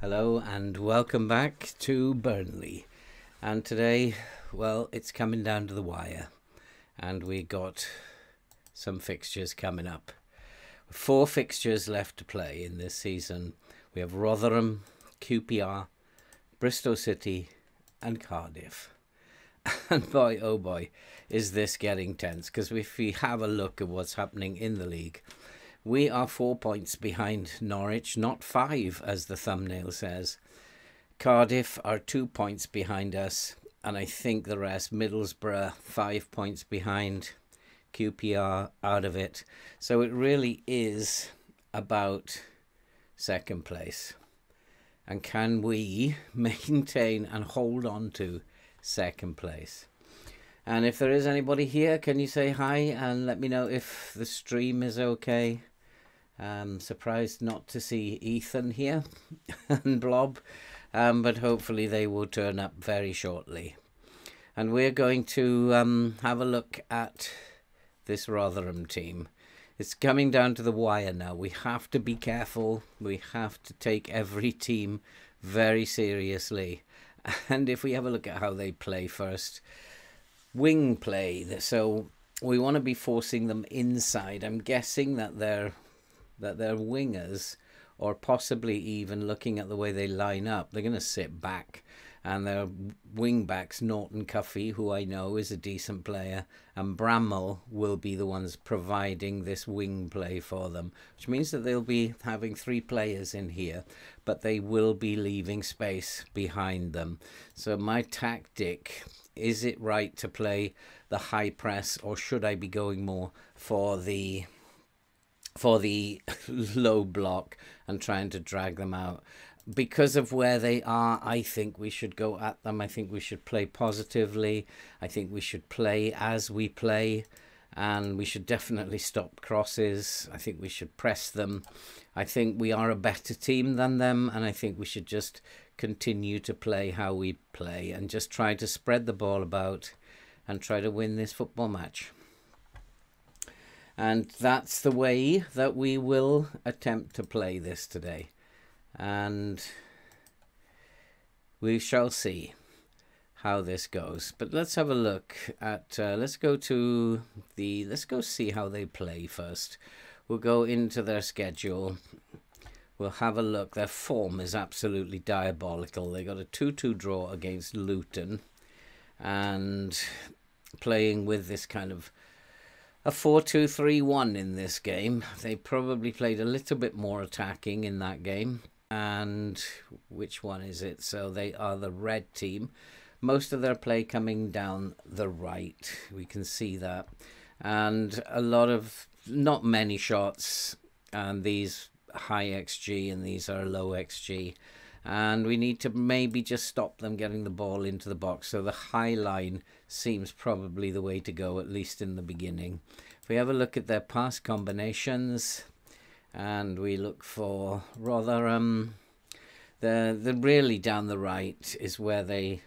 Hello and welcome back to Burnley. And today, well, it's coming down to the wire. And we got some fixtures coming up. Four fixtures left to play in this season. We have Rotherham, QPR, Bristol City, and Cardiff. And boy, oh boy, is this getting tense. Because if we have a look at what's happening in the league, we are four points behind Norwich, not five, as the thumbnail says. Cardiff are two points behind us, and I think the rest, Middlesbrough, five points behind, QPR out of it. So it really is about second place. And can we maintain and hold on to second place? And if there is anybody here, can you say hi and let me know if the stream is okay? Um, surprised not to see Ethan here and Blob, um, but hopefully they will turn up very shortly. And we're going to um, have a look at this Rotherham team. It's coming down to the wire now. We have to be careful. We have to take every team very seriously. And if we have a look at how they play first, wing play. So we want to be forcing them inside. I'm guessing that they're that their wingers, or possibly even looking at the way they line up, they're going to sit back. And their wing backs, Norton Cuffy, who I know is a decent player, and Bramall will be the ones providing this wing play for them, which means that they'll be having three players in here, but they will be leaving space behind them. So, my tactic is it right to play the high press, or should I be going more for the for the low block and trying to drag them out. Because of where they are, I think we should go at them. I think we should play positively. I think we should play as we play. And we should definitely stop crosses. I think we should press them. I think we are a better team than them. And I think we should just continue to play how we play and just try to spread the ball about and try to win this football match. And that's the way that we will attempt to play this today. And we shall see how this goes. But let's have a look at, uh, let's go to the, let's go see how they play first. We'll go into their schedule. We'll have a look. Their form is absolutely diabolical. They got a 2-2 draw against Luton and playing with this kind of a 4-2-3-1 in this game. They probably played a little bit more attacking in that game. And which one is it? So they are the red team. Most of their play coming down the right. We can see that. And a lot of, not many shots. And these high XG and these are low XG and we need to maybe just stop them getting the ball into the box. So the high line seems probably the way to go, at least in the beginning. If we have a look at their past combinations, and we look for Rotherham, um, the the really down the right is where they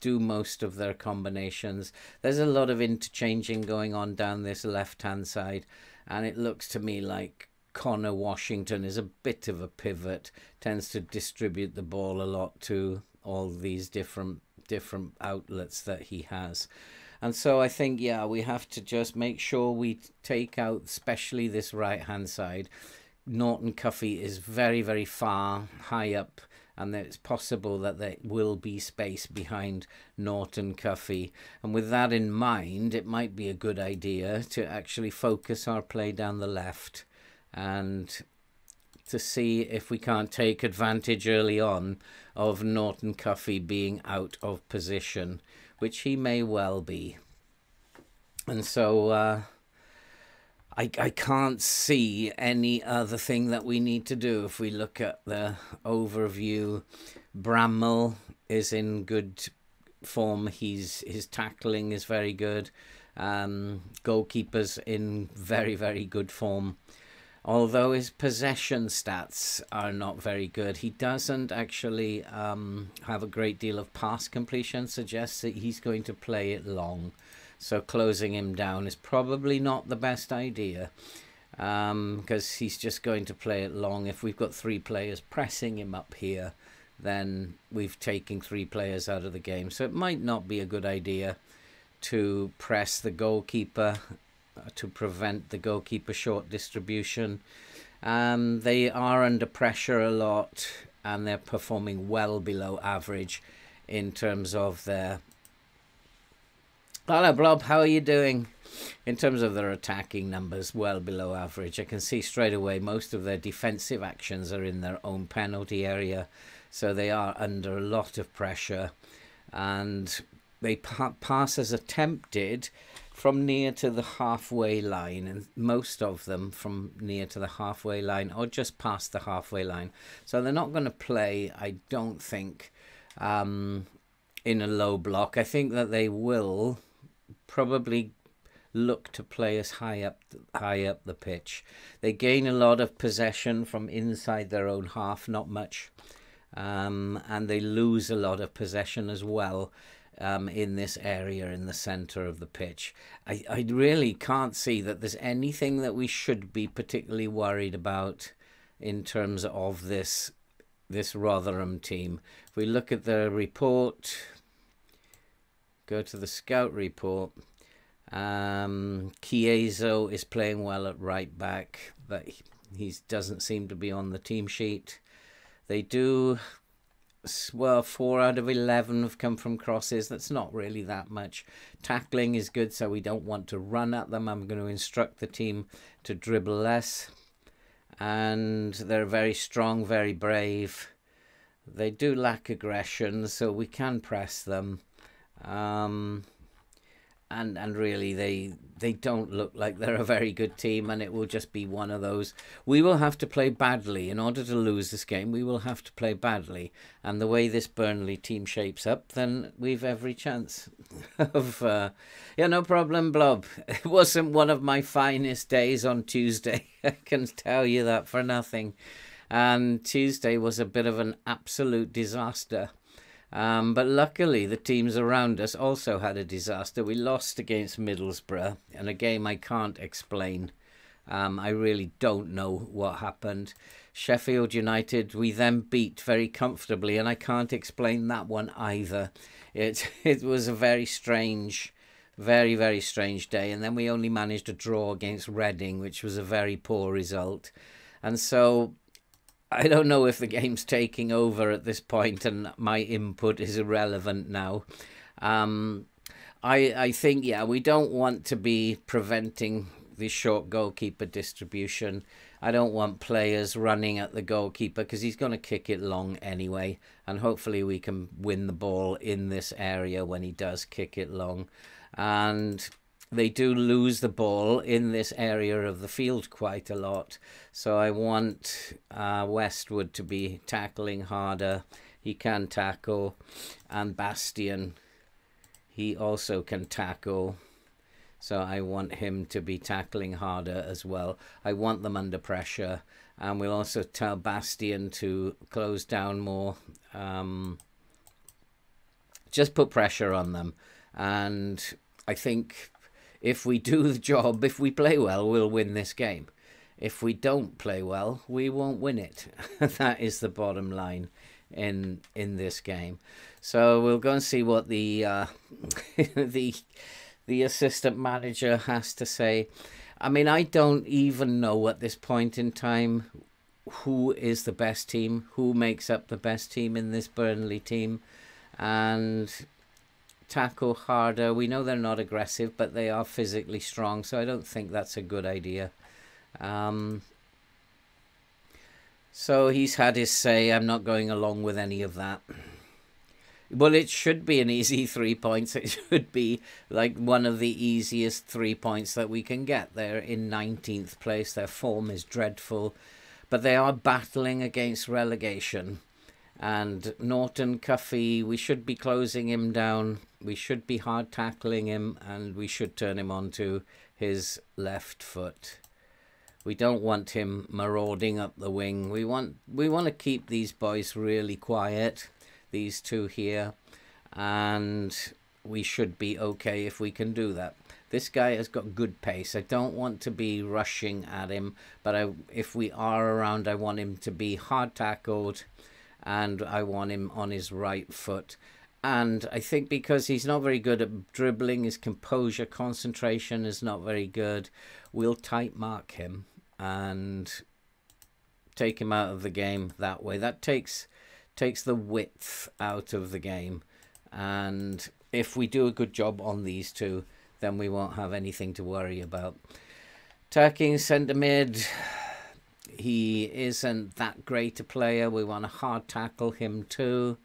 do most of their combinations. There's a lot of interchanging going on down this left hand side, and it looks to me like Connor Washington is a bit of a pivot, tends to distribute the ball a lot to all these different different outlets that he has. And so I think, yeah, we have to just make sure we take out, especially this right hand side. Norton Cuffy is very, very far high up, and it's possible that there will be space behind Norton Cuffy. And with that in mind, it might be a good idea to actually focus our play down the left and to see if we can't take advantage early on of Norton Cuffy being out of position, which he may well be. And so uh, I, I can't see any other thing that we need to do if we look at the overview. Bramall is in good form. He's his tackling is very good. Um, goalkeepers in very very good form although his possession stats are not very good, he doesn't actually um, have a great deal of pass completion, suggests that he's going to play it long. So closing him down is probably not the best idea. because um, he's just going to play it long. If we've got three players pressing him up here, then we've taken three players out of the game. So it might not be a good idea to press the goalkeeper to prevent the goalkeeper short distribution. Um, they are under pressure a lot and they're performing well below average in terms of their. Hello, Blob. How are you doing? In terms of their attacking numbers, well below average. I can see straight away most of their defensive actions are in their own penalty area, so they are under a lot of pressure, and they pa passes attempted from near to the halfway line, and most of them from near to the halfway line or just past the halfway line. So they're not going to play, I don't think, um, in a low block. I think that they will probably look to play us high up high up the pitch. They gain a lot of possession from inside their own half, not much, um, and they lose a lot of possession as well um, in this area in the centre of the pitch. I, I really can't see that there's anything that we should be particularly worried about in terms of this this Rotherham team. If we look at the report, go to the scout report. Um, is playing well at right back, but he doesn't seem to be on the team sheet. They do well, four out of 11 have come from crosses. That's not really that much. Tackling is good, so we don't want to run at them. I'm going to instruct the team to dribble less. And they're very strong, very brave. They do lack aggression, so we can press them. Um, and and really they they don't look like they're a very good team and it will just be one of those. We will have to play badly. In order to lose this game we will have to play badly. And the way this Burnley team shapes up then we've every chance of uh, yeah no problem blob. It wasn't one of my finest days on Tuesday I can tell you that for nothing. And Tuesday was a bit of an absolute disaster um, but luckily, the teams around us also had a disaster. We lost against Middlesbrough, and a game I can't explain. Um, I really don't know what happened. Sheffield United, we then beat very comfortably, and I can't explain that one either. It it was a very strange, very very strange day, and then we only managed to draw against Reading, which was a very poor result. And so I don't know if the game's taking over at this point and my input is irrelevant now. Um, I I think yeah we don't want to be preventing the short goalkeeper distribution. I don't want players running at the goalkeeper because he's going to kick it long anyway, and hopefully we can win the ball in this area when he does kick it long. And they do lose the ball in this area of the field quite a lot. So I want uh, Westwood to be tackling harder. He can tackle. And Bastien, he also can tackle. So I want him to be tackling harder as well. I want them under pressure. And we'll also tell Bastien to close down more. Um, just put pressure on them. And I think if we do the job, if we play well, we'll win this game. If we don't play well, we won't win it. that is the bottom line in in this game. So we'll go and see what the uh, the the assistant manager has to say. I mean, I don't even know at this point in time who is the best team, who makes up the best team in this Burnley team, and tackle harder. We know they're not aggressive, but they are physically strong, so I don't think that's a good idea. Um, so he's had his say. I'm not going along with any of that. Well, it should be an easy three points. It should be like one of the easiest three points that we can get. They're in 19th place. Their form is dreadful, but they are battling against relegation. And Norton Cuffy, we should be closing him down. We should be hard tackling him, and we should turn him onto his left foot. We don't want him marauding up the wing. We want we want to keep these boys really quiet, these two here, and we should be okay if we can do that. This guy has got good pace. I don't want to be rushing at him, but I, if we are around, I want him to be hard tackled and I want him on his right foot. And I think because he's not very good at dribbling, his composure, concentration is not very good, we'll tight mark him and take him out of the game that way. That takes takes the width out of the game. And if we do a good job on these two, then we won't have anything to worry about. Attacking centre mid, he isn't that great a player. We want to hard tackle him too.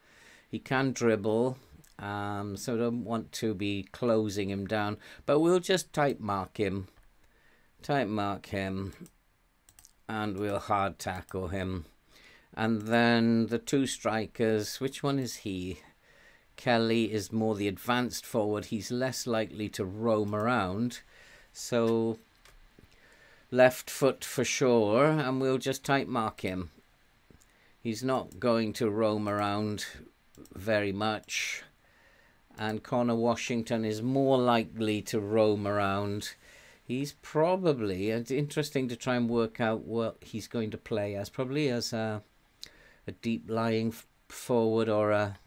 He can dribble, um, so don't want to be closing him down. But we'll just type mark him. Type mark him. And we'll hard tackle him. And then the two strikers, which one is he? Kelly is more the advanced forward. He's less likely to roam around. So left foot for sure. And we'll just type mark him. He's not going to roam around very much. And Connor Washington is more likely to roam around. He's probably, it's interesting to try and work out what he's going to play as. Probably as a, a deep lying forward or a.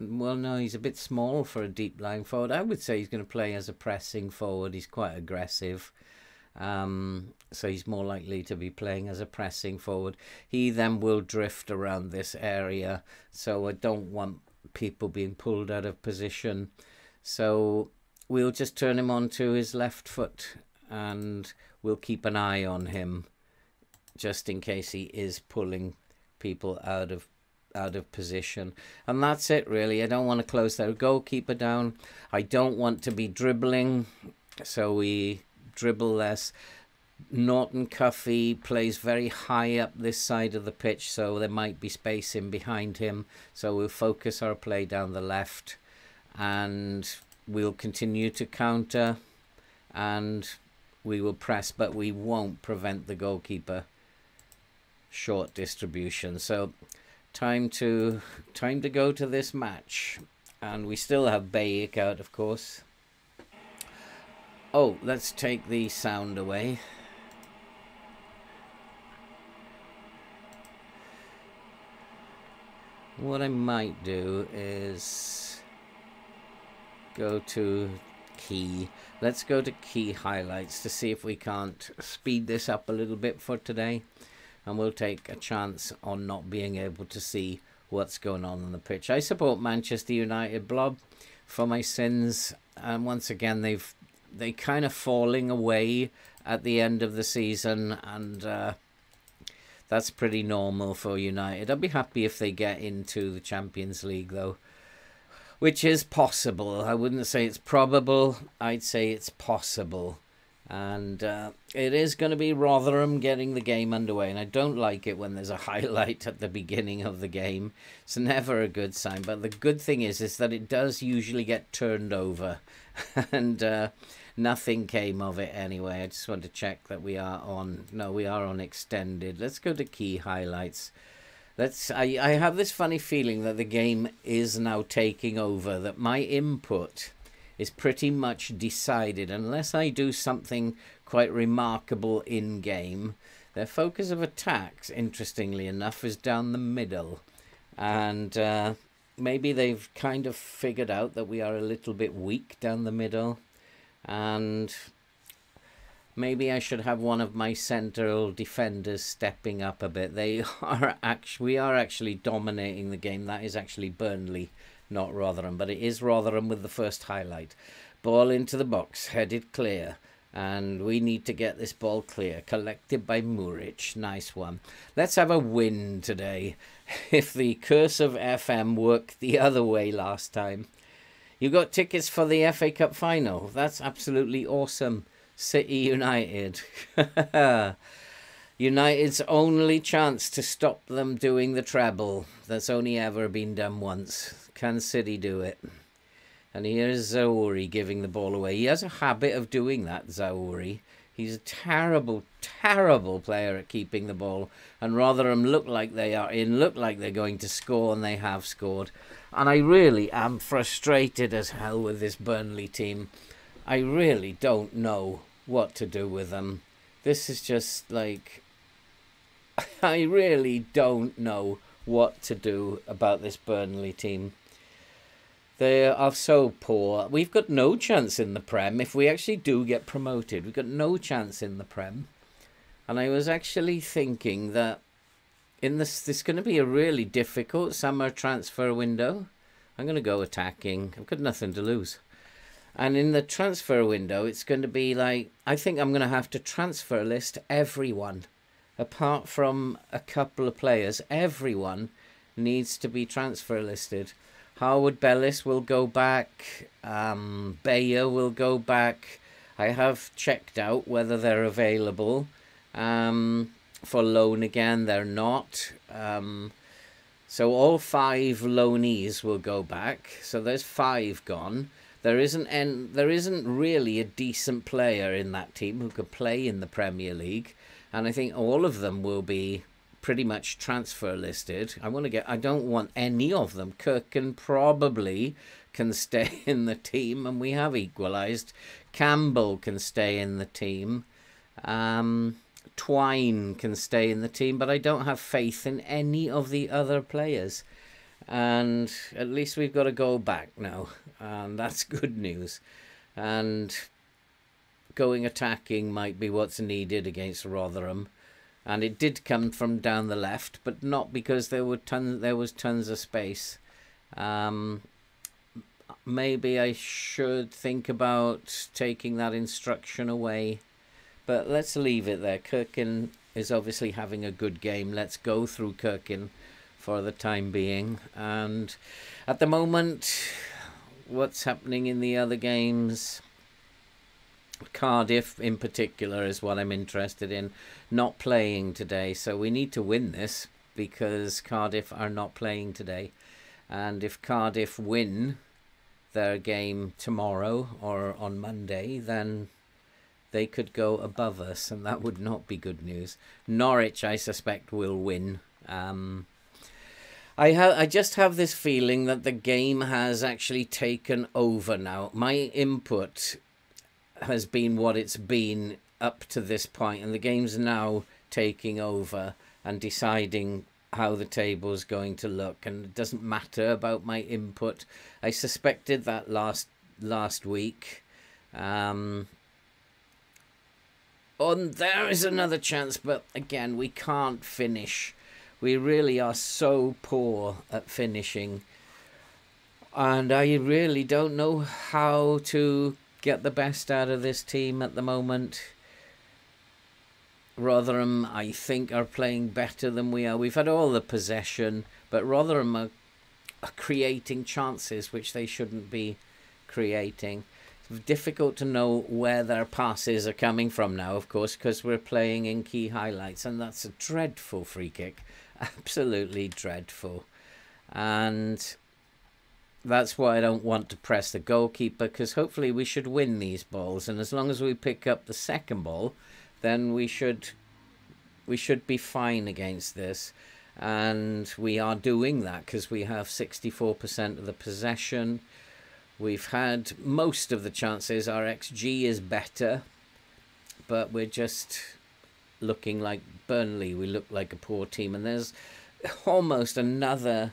Well, no, he's a bit small for a deep lying forward. I would say he's going to play as a pressing forward. He's quite aggressive. Um, so he's more likely to be playing as a pressing forward. He then will drift around this area, so I don't want people being pulled out of position. So we'll just turn him onto his left foot and we'll keep an eye on him just in case he is pulling people out of out of position. And that's it really. I don't want to close their goalkeeper down. I don't want to be dribbling. So we dribble less. Norton Cuffy plays very high up this side of the pitch, so there might be space in behind him. So we'll focus our play down the left and we'll continue to counter and we will press, but we won't prevent the goalkeeper short distribution. So time to time to go to this match. And we still have Bayek out, of course. Oh, let's take the sound away. What I might do is go to key. Let's go to key highlights to see if we can't speed this up a little bit for today. And we'll take a chance on not being able to see what's going on on the pitch. I support Manchester United blob for my sins. And once again, they've they kind of falling away at the end of the season, and uh, that's pretty normal for United. I'd be happy if they get into the Champions League, though, which is possible. I wouldn't say it's probable, I'd say it's possible. And uh, it is going to be Rotherham getting the game underway. And I don't like it when there's a highlight at the beginning of the game. It's never a good sign. But the good thing is, is that it does usually get turned over. and uh, nothing came of it anyway. I just want to check that we are on. No, we are on extended. Let's go to key highlights. Let's. I, I have this funny feeling that the game is now taking over, that my input is pretty much decided. Unless I do something quite remarkable in game, their focus of attacks, interestingly enough, is down the middle. And uh, maybe they've kind of figured out that we are a little bit weak down the middle and maybe I should have one of my central defenders stepping up a bit. They are actually we are actually dominating the game. That is actually Burnley, not Rotherham, but it is Rotherham with the first highlight. Ball into the box, headed clear. And we need to get this ball clear. Collected by Muric. Nice one. Let's have a win today. If the curse of FM worked the other way last time, you got tickets for the FA Cup final. That's absolutely awesome. City United. United's only chance to stop them doing the treble. That's only ever been done once. Can City do it? And here's Zaroury giving the ball away. He has a habit of doing that, Zaroury. He's a terrible, terrible player at keeping the ball. And Rotherham look like they are in, look like they're going to score, and they have scored. And I really am frustrated as hell with this Burnley team. I really don't know what to do with them. This is just like. I really don't know what to do about this Burnley team. They are so poor. We've got no chance in the Prem. If we actually do get promoted, we've got no chance in the Prem. And I was actually thinking that in this, this is going to be a really difficult summer transfer window. I'm going to go attacking. I've got nothing to lose. And in the transfer window, it's going to be like, I think I'm going to have to transfer list everyone. Apart from a couple of players, everyone needs to be transfer listed. Harwood Bellis will go back. Um, Beyer will go back. I have checked out whether they're available um, for loan again. They're not. Um, so all five loanees will go back. So there's five gone. There isn't en- there isn't really a decent player in that team who could play in the Premier League, and I think all of them will be pretty much transfer listed. I want to get. I don't want any of them. Kirkin probably can stay in the team, and we have equalised. Campbell can stay in the team. Um, Twine can stay in the team, but I don't have faith in any of the other players. And at least we've got to go back now, and that's good news. And going attacking might be what's needed against Rotherham and it did come from down the left, but not because there were tons. There was tons of space. Um, maybe I should think about taking that instruction away, but let's leave it there. Kirkin is obviously having a good game. Let's go through Kirkin for the time being, and at the moment, what's happening in the other games? Cardiff in particular is what I'm interested in. Not playing today, so we need to win this because Cardiff are not playing today. And if Cardiff win their game tomorrow or on Monday, then they could go above us, and that would not be good news. Norwich, I suspect, will win. Um, I have I just have this feeling that the game has actually taken over now. My input has been what it's been up to this point, and the game's now taking over and deciding how the table's going to look. And it doesn't matter about my input. I suspected that last last week. Um, on there is another chance, but again, we can't finish. We really are so poor at finishing. And I really don't know how to get the best out of this team at the moment. Rotherham, I think, are playing better than we are. We've had all the possession, but Rotherham are, are creating chances which they shouldn't be creating. It's difficult to know where their passes are coming from now, of course, because we're playing in key highlights, and that's a dreadful free kick. Absolutely dreadful. And that's why I don't want to press the goalkeeper because hopefully we should win these balls and as long as we pick up the second ball then we should we should be fine against this. And we are doing that because we have 64% of the possession. We've had most of the chances. Our xg is better but we're just looking like Burnley. We look like a poor team and there's almost another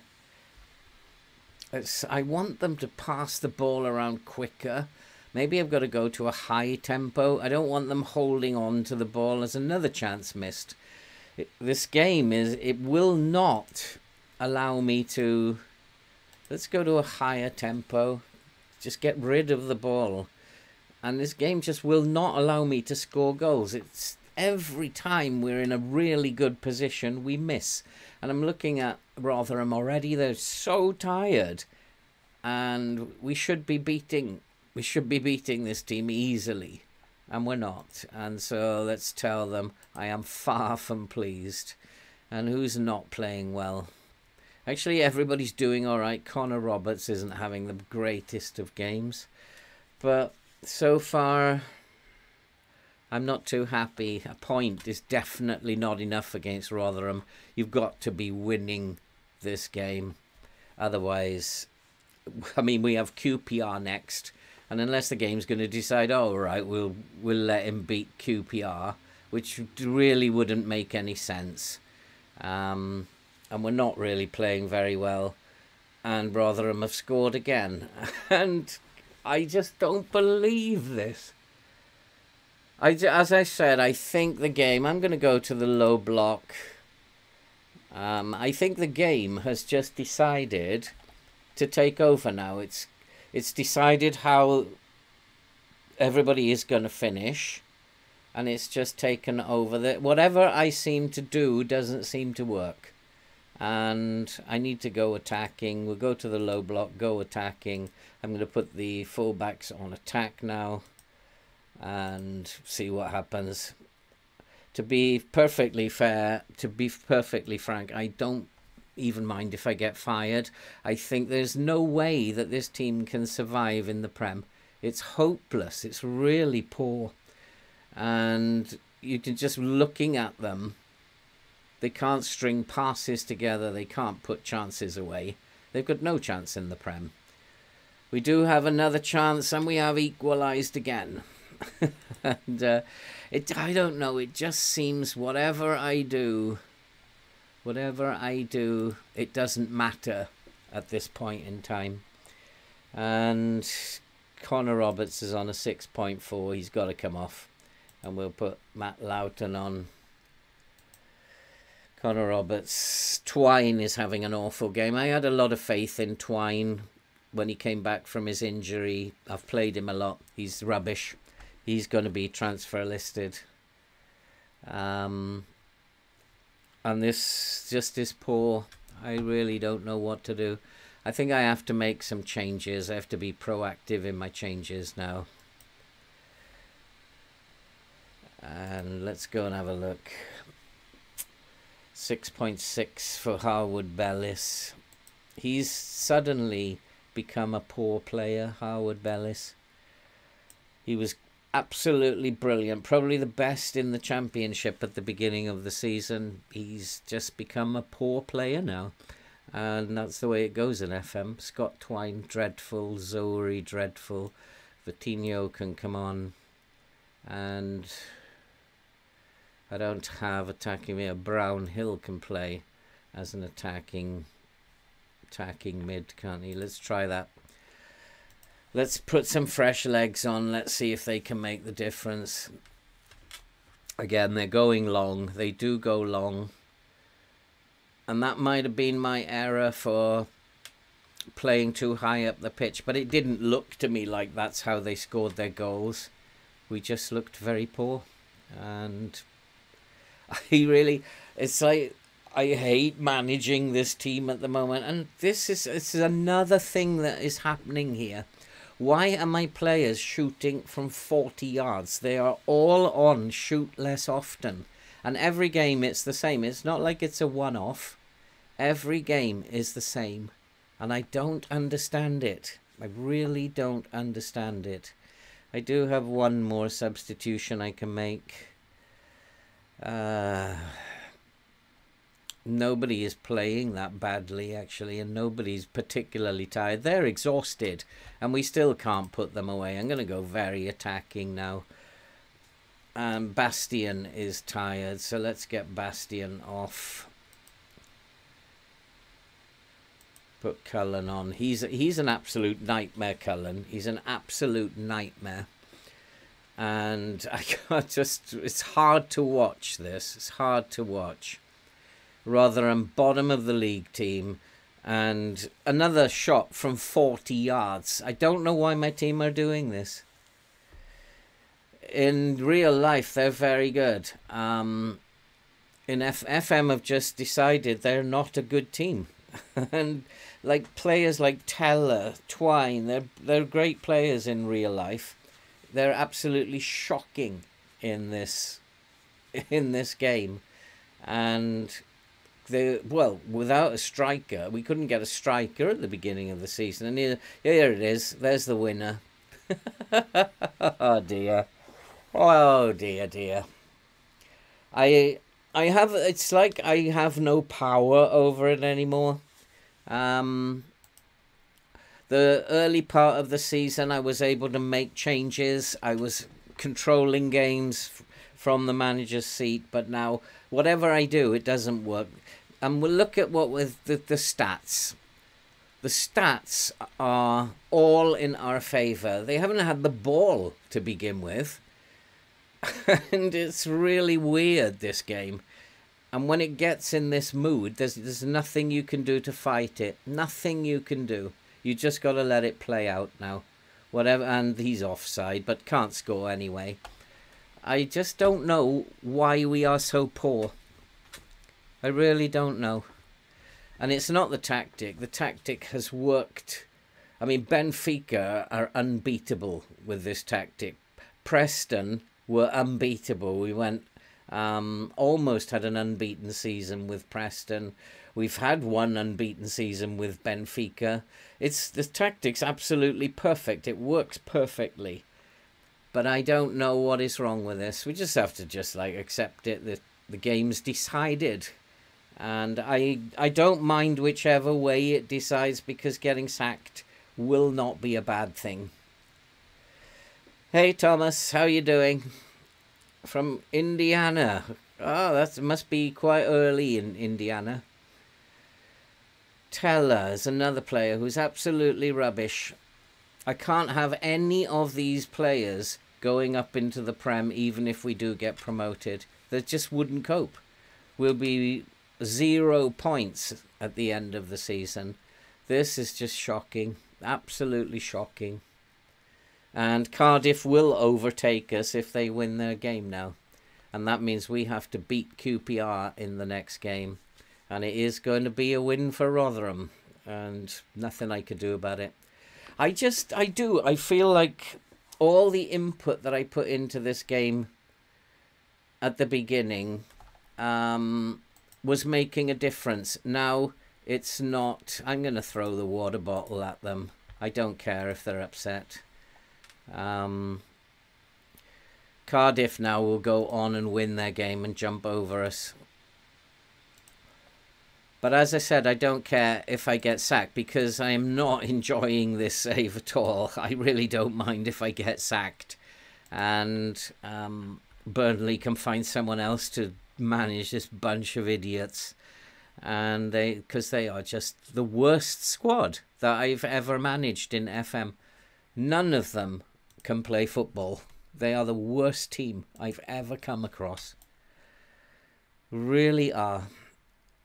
it's, I want them to pass the ball around quicker. Maybe I've got to go to a high tempo. I don't want them holding on to the ball as another chance missed. It, this game is it will not allow me to let's go to a higher tempo. Just get rid of the ball. And this game just will not allow me to score goals. It's every time we're in a really good position, we miss. And I'm looking at Rotherham already. They're so tired, and we should be beating. We should be beating this team easily, and we're not. And so let's tell them I am far from pleased. And who's not playing well? Actually, everybody's doing all right. Connor Roberts isn't having the greatest of games, but so far I'm not too happy. A point is definitely not enough against Rotherham. You've got to be winning this game. Otherwise, I mean, we have QPR next, And unless the game's going to decide, oh right, we'll we'll let him beat QPR, which really wouldn't make any sense. Um, and we're not really playing very well. And Rotherham have scored again, and I just don't believe this. I, as I said, I think the game. I'm going to go to the low block. Um, I think the game has just decided to take over now. It's it's decided how everybody is going to finish, and it's just taken over. That whatever I seem to do doesn't seem to work, and I need to go attacking. We'll go to the low block, go attacking. I'm going to put the fullbacks on attack now, and see what happens to be perfectly fair, to be perfectly frank, I don't even mind if I get fired. I think there's no way that this team can survive in the Prem. It's hopeless. It's really poor. And you can just looking at them, they can't string passes together. They can't put chances away. They've got no chance in the Prem. We do have another chance and we have equalised again. And uh, it I don't know, it just seems whatever I do, whatever I do, it doesn't matter at this point in time. And Connor Roberts is on a 6.4. He's got to come off. And we'll put Matt Lowton on. Connor Roberts. Twine is having an awful game. I had a lot of faith in Twine when he came back from his injury. I've played him a lot. He's rubbish he's going to be transfer listed. Um, and this just is poor. I really don't know what to do. I think I have to make some changes. I have to be proactive in my changes now. And let's go and have a look. 6.6 for Harwood Bellis. He's suddenly become a poor player, Harwood Bellis. He was absolutely brilliant. Probably the best in the championship at the beginning of the season. He's just become a poor player now. And that's the way it goes in FM. Scott Twine, dreadful. Zaroury, dreadful. Vitinho can come on. And I don't have attacking me. Brownhill can play as an attacking attacking mid, can't he? Let's try that. Let's put some fresh legs on. Let's see if they can make the difference. Again, they're going long. They do go long. And that might have been my error for playing too high up the pitch. But it didn't look to me like that's how they scored their goals. We just looked very poor. And I really... It's like... I hate managing this team at the moment. And this is, this is another thing that is happening here. Why are my players shooting from 40 yards? They are all on shoot less often. And every game it's the same. It's not like it's a one-off. Every game is the same. And I don't understand it. I really don't understand it. I do have one more substitution I can make. Uh, nobody is playing that badly actually and nobody's particularly tired. They're exhausted and we still can't put them away. I'm going to go very attacking now. Um, Bastien is tired so let's get Bastien off. Put Cullen on. He's he's an absolute nightmare Cullen. He's an absolute nightmare. And I just it's hard to watch this. It's hard to watch Rotherham, bottom of the league team, and another shot from 40 yards. I don't know why my team are doing this. In real life, they're very good. Um, in F- FM, have just decided they're not a good team. and like players like Tella, Twine, they're, they're great players in real life. They're absolutely shocking in this in this game. And the well, without a striker, we couldn't get a striker at the beginning of the season, and here, here it is. There's the winner. oh dear, oh dear, dear. I I have. It's like I have no power over it anymore. Um, the early part of the season, I was able to make changes. I was controlling games from the manager's seat, but now whatever I do, it doesn't work. And we'll look at what with the, the stats. The stats are all in our favour. They haven't had the ball to begin with. and it's really weird, this game. And when it gets in this mood, there's, there's nothing you can do to fight it. Nothing you can do. You just got to let it play out now. Whatever, and he's offside, but can't score anyway. I just don't know why we are so poor. I really don't know. And it's not the tactic. The tactic has worked. I mean, Benfica are unbeatable with this tactic. Preston were unbeatable. We went um, almost had an unbeaten season with Preston. We've had one unbeaten season with Benfica. It's the tactics absolutely perfect. It works perfectly. But I don't know what is wrong with this. We just have to just like accept it. The the game's decided and I I don't mind whichever way it decides because getting sacked will not be a bad thing. Hey Thomas, how you doing? From Indiana. Oh, that must be quite early in Indiana. Tella is another player who's absolutely rubbish. I can't have any of these players going up into the Prem even if we do get promoted. They just wouldn't cope. We'll be zero points at the end of the season. This is just shocking. Absolutely shocking. And Cardiff will overtake us if they win their game now. And that means we have to beat QPR in the next game. And it is going to be a win for Rotherham. And nothing I could do about it. I just, I do. I feel like all the input that I put into this game at the beginning um, was making a difference. Now it's not. I'm going to throw the water bottle at them. I don't care if they're upset. Um, Cardiff now will go on and win their game and jump over us. But as I said, I don't care if I get sacked because I am not enjoying this save at all. I really don't mind if I get sacked. And um, Burnley can find someone else to manage this bunch of idiots and they because they are just the worst squad that I've ever managed in FM. None of them can play football. They are the worst team I've ever come across. Really are.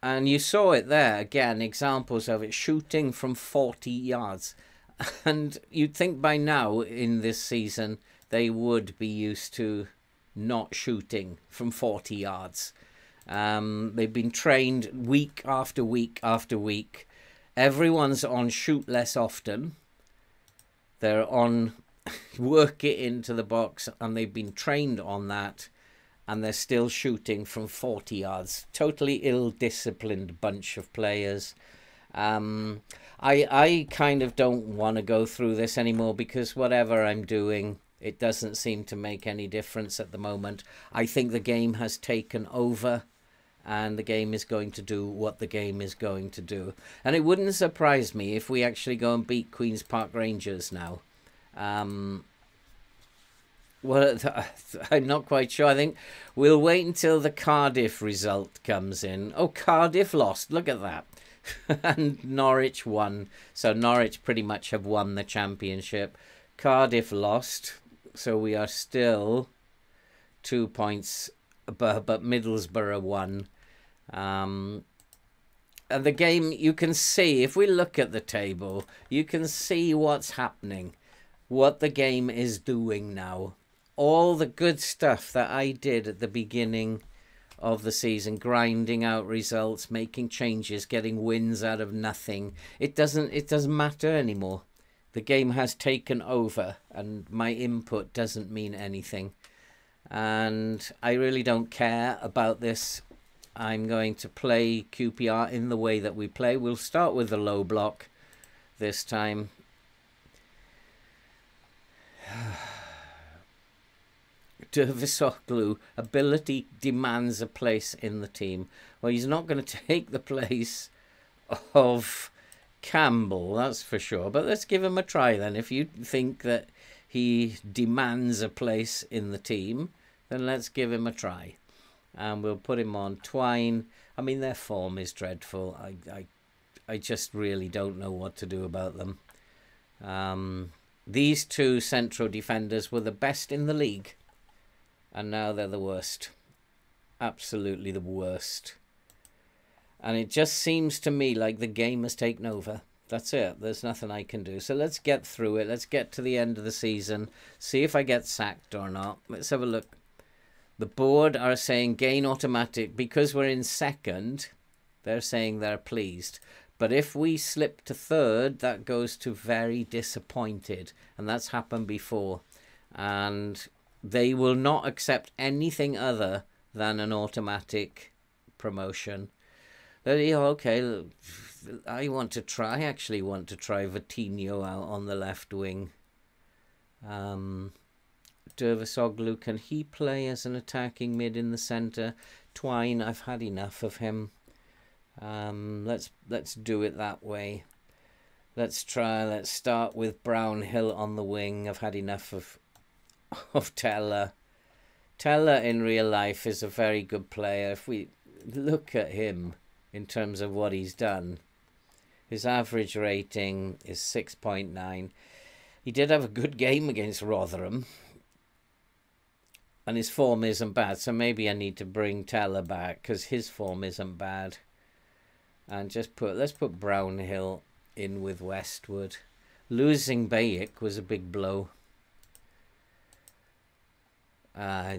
And you saw it there again, examples of it shooting from 40 yards. And you'd think by now in this season they would be used to not shooting from 40 yards. Um, they've been trained week after week after week. Everyone's on shoot less often. They're on work it into the box, and they've been trained on that, and they're still shooting from 40 yards. Totally ill disciplined bunch of players. Um, I I kind of don't want to go through this anymore because whatever I'm doing, it doesn't seem to make any difference at the moment. I think the game has taken over and the game is going to do what the game is going to do. And it wouldn't surprise me if we actually go and beat Queen's Park Rangers now. Um, well, I'm not quite sure. I think we'll wait until the Cardiff result comes in. Oh, Cardiff lost. Look at that. and Norwich won. So Norwich pretty much have won the championship. Cardiff lost so we are still two points, but, but Middlesbrough won. Um, and the game, you can see, if we look at the table, you can see what's happening, what the game is doing now. All the good stuff that I did at the beginning of the season, grinding out results, making changes, getting wins out of nothing. It doesn't it doesn't matter anymore the game has taken over and my input doesn't mean anything. And I really don't care about this. I'm going to play QPR in the way that we play. We'll start with the low block this time. Dervisoglu, ability demands a place in the team. Well, he's not going to take the place of Campbell, that's for sure. But let's give him a try then. If you think that he demands a place in the team, then let's give him a try. And we'll put him on Twine. I mean, their form is dreadful. I, I, I just really don't know what to do about them. Um, these two central defenders were the best in the league. And now they're the worst. Absolutely the worst. And it just seems to me like the game has taken over. That's it. There's nothing I can do. So let's get through it. Let's get to the end of the season. See if I get sacked or not. Let's have a look. The board are saying gain automatic. Because we're in second, they're saying they're pleased. But if we slip to third, that goes to very disappointed. And that's happened before. And they will not accept anything other than an automatic promotion. Yeah, okay, I want to try. I actually want to try Vitinho out on the left wing. Um, Dervisoglu, can he play as an attacking mid in the centre? Twine, I've had enough of him. Um, let's let's do it that way. Let's try. Let's start with Brownhill on the wing. I've had enough of of Tella. Tella in real life is a very good player. If we look at him in terms of what he's done, his average rating is 6.9. He did have a good game against Rotherham. And his form isn't bad, so maybe I need to bring Tella back because his form isn't bad. And just put let's put Brownhill in with Westwood. Losing Bayick was a big blow. Uh,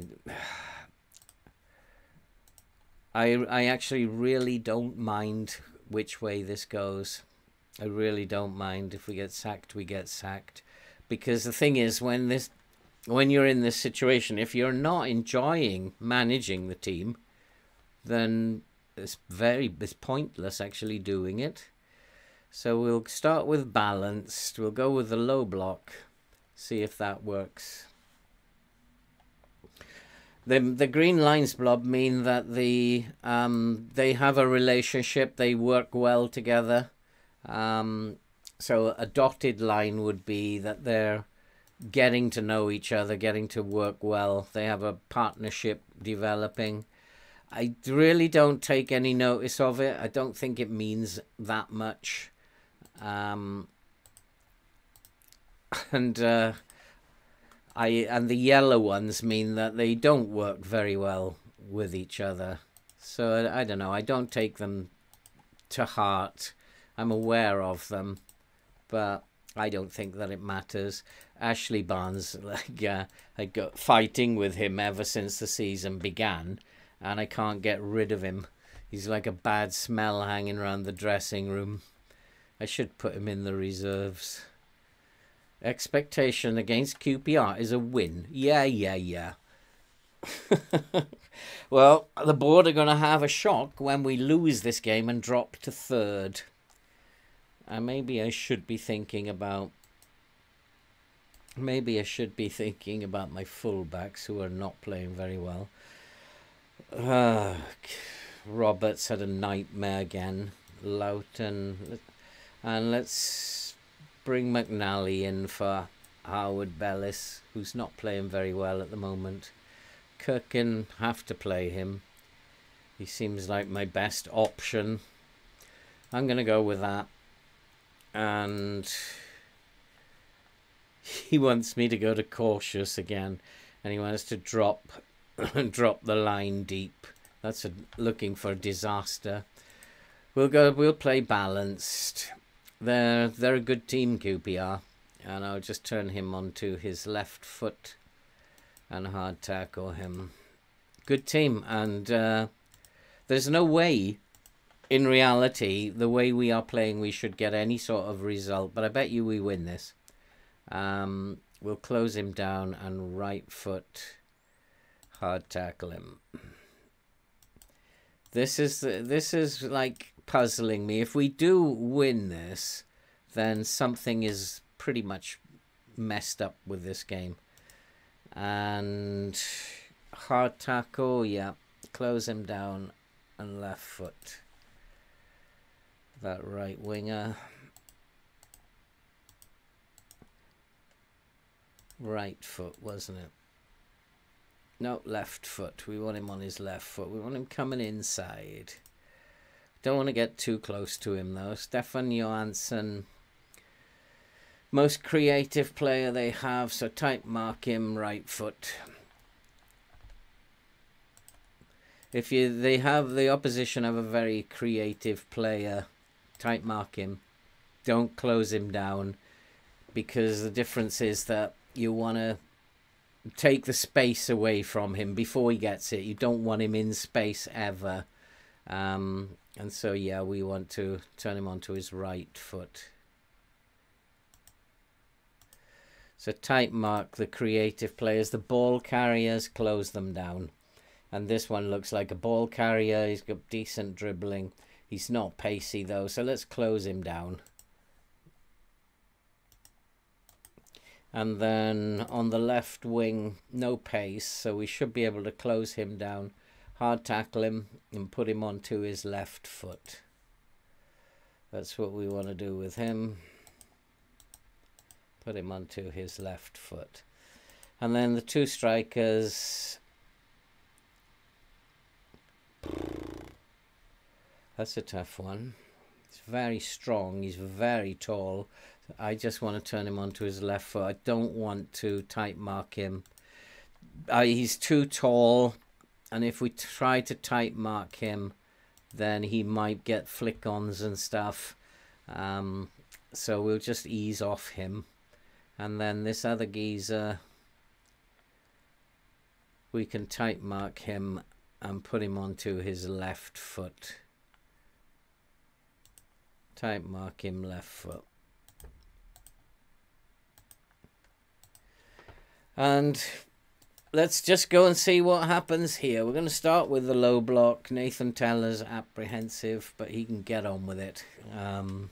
I I actually really don't mind which way this goes. I really don't mind if we get sacked, we get sacked, because the thing is when this when you're in this situation, if you're not enjoying managing the team, then it's very it's pointless actually doing it. So we'll start with balanced. We'll go with the low block, see if that works. The the green lines blob mean that the um, they have a relationship. They work well together. Um, so a dotted line would be that they're getting to know each other, getting to work well. They have a partnership developing. I really don't take any notice of it. I don't think it means that much. Um, and uh, I and the yellow ones mean that they don't work very well with each other. So I, don't know. I don't take them to heart. I'm aware of them, but I don't think that it matters. Ashley Barnes, like uh, I got fighting with him ever since the season began, and I can't get rid of him. He's like a bad smell hanging around the dressing room. I should put him in the reserves. Expectation against QPR is a win. Yeah, yeah, yeah. well, the board are going to have a shock when we lose this game and drop to third. And maybe I should be thinking about. Maybe I should be thinking about my fullbacks who are not playing very well. Uh, Roberts had a nightmare again. Loughton. And let's bring McNally in for Harwood-Bellis, who's not playing very well at the moment. Kirkin have to play him. He seems like my best option. I'm going to go with that. And he wants me to go to cautious again. And he wants to drop drop the line deep. That's a, looking for disaster. We'll go. We'll play balanced. They're they're a good team, QPR, and I'll just turn him onto his left foot and hard tackle him. Good team, and uh, there's no way, in reality, the way we are playing, we should get any sort of result. But I bet you we win this. Um, we'll close him down and right foot hard tackle him. This is this is like puzzling me. If we do win this, then something is pretty much messed up with this game. And hard tackle, yeah. Close him down and left foot. That right winger. Right foot, wasn't it? No, left foot. We want him on his left foot. We want him coming inside. Don't want to get too close to him, though. Stefan Johansen, most creative player they have, so type mark him right foot. If you they have the opposition have a very creative player, type mark him. Don't close him down because the difference is that you want to take the space away from him before he gets it. You don't want him in space ever. Um, and so, yeah, we want to turn him onto his right foot. So type mark the creative players. The ball carriers, close them down. And this one looks like a ball carrier. He's got decent dribbling. He's not pacey, though, so let's close him down. And then on the left wing, no pace, so we should be able to close him down, hard tackle him, and put him onto his left foot. That's what we want to do with him. Put him onto his left foot. And then the two strikers. That's a tough one. He's very strong. He's very tall. I just want to turn him onto his left foot. I don't want to tight mark him. Uh, he's too tall, and if we try to tight mark him, then he might get flick-ons and stuff. Um, so we'll just ease off him. And then this other geezer, we can tight mark him and put him onto his left foot. Type mark him left foot. And let's just go and see what happens here. We're going to start with the low block. Nathan Tella's apprehensive, but he can get on with it. Um,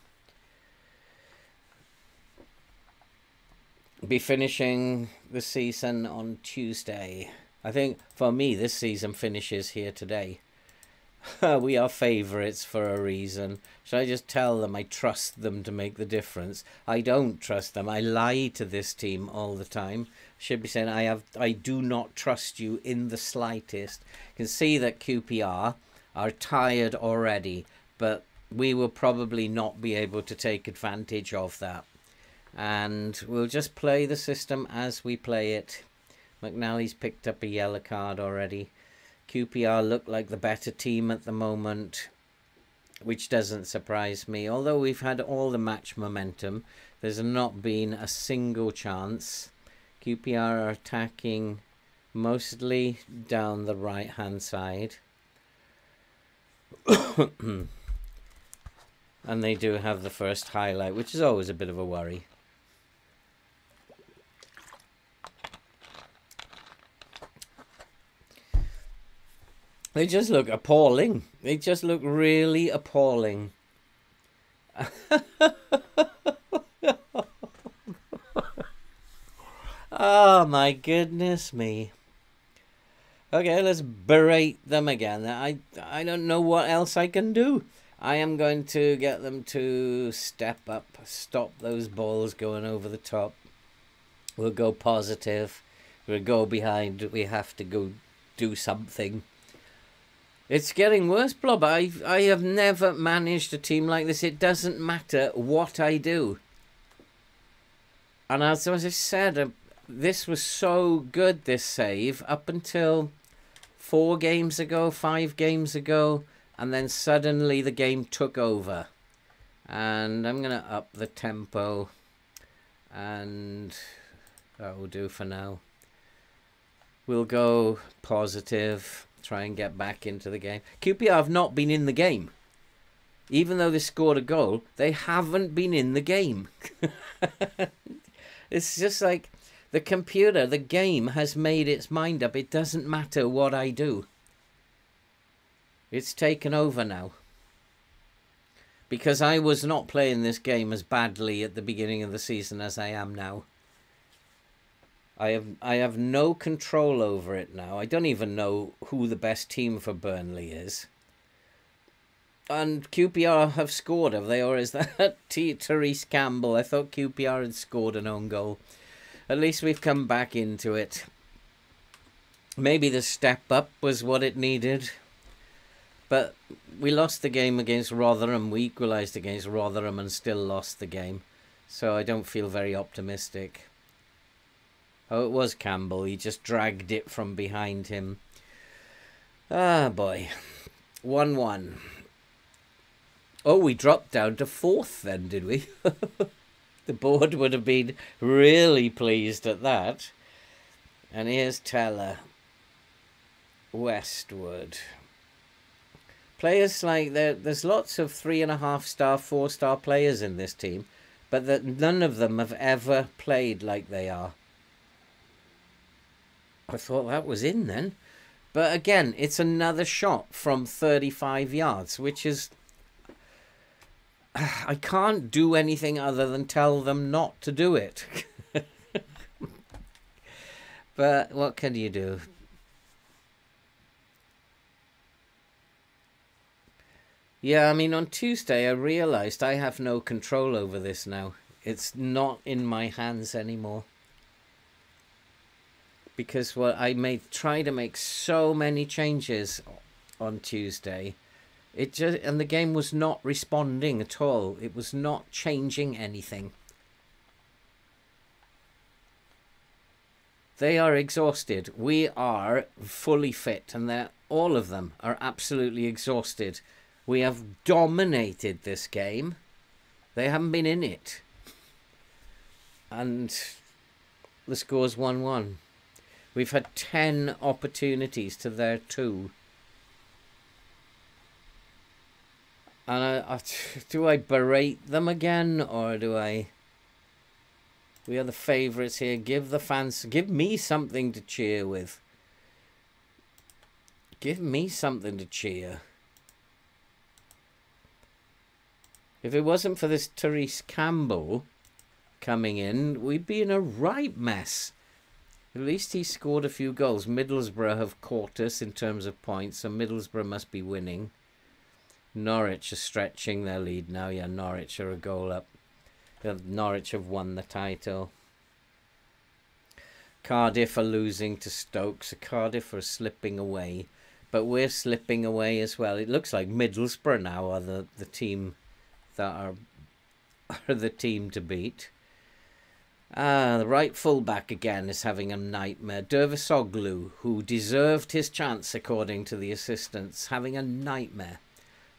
be finishing the season on Tuesday. I think for me, this season finishes here today. we are favourites for a reason. Should I just tell them I trust them to make the difference? I don't trust them. I lie to this team all the time. Should be saying I have I do not trust you in the slightest. You can see that QPR are tired already, but we will probably not be able to take advantage of that. And we'll just play the system as we play it. McNally's picked up a yellow card already. QPR look like the better team at the moment, which doesn't surprise me. Although we've had all the match momentum, there's not been a single chance. QPR are attacking mostly down the right hand side. and they do have the first highlight, which is always a bit of a worry. They just look appalling. They just look really appalling. oh my goodness me. Okay, let's berate them again. I I don't know what else I can do. I am going to get them to step up, stop those balls going over the top. We'll go positive. We'll go behind. We have to go do something. It's getting worse, Blob. I I have never managed a team like this. It doesn't matter what I do. And as, as I said, uh, this was so good, this save, up until four games ago, five games ago, and then suddenly the game took over. And I'm going to up the tempo, and that will do for now. We'll go positive try and get back into the game. QPR have not been in the game. Even though they scored a goal, they haven't been in the game. it's just like the computer, the game has made its mind up. It doesn't matter what I do. It's taken over now. Because I was not playing this game as badly at the beginning of the season as I am now. I have I have no control over it now. I don't even know who the best team for Burnley is. And QPR have scored, have they? Or is that T Tyrese Campbell? I thought QPR had scored an own goal. At least we've come back into it. Maybe the step up was what it needed. But we lost the game against Rotherham. We equalised against Rotherham and still lost the game. So I don't feel very optimistic. Oh, it was Campbell. He just dragged it from behind him. Ah, boy. 1 1. Oh, we dropped down to fourth then, did we? the board would have been really pleased at that. And here's Tella. Westwood. Players like there, there's lots of three and a half star, four star players in this team, but that none of them have ever played like they are. I thought that was in then. But again, it's another shot from 35 yards, which is. I can't do anything other than tell them not to do it. but what can you do? Yeah, I mean, on Tuesday I realised I have no control over this now. It's not in my hands anymore. Because what I made try to make so many changes on Tuesday. It just and the game was not responding at all. It was not changing anything. They are exhausted. We are fully fit and they all of them are absolutely exhausted. We have dominated this game. They haven't been in it. And the score's 1 1. We've had 10 opportunities to their two. And I, I, do I berate them again or do I. We are the favourites here. Give the fans. Give me something to cheer with. Give me something to cheer. If it wasn't for this Tyrese Campbell coming in, we'd be in a right mess. At least he scored a few goals. Middlesbrough have caught us in terms of points, so Middlesbrough must be winning. Norwich are stretching their lead now. Yeah, Norwich are a goal up. Uh, Norwich have won the title. Cardiff are losing to Stoke, so Cardiff are slipping away. But we're slipping away as well. It looks like Middlesbrough now are the, the team that are, are the team to beat. Ah, the right fullback again is having a nightmare. Dervisoglu, who deserved his chance according to the assistants, having a nightmare.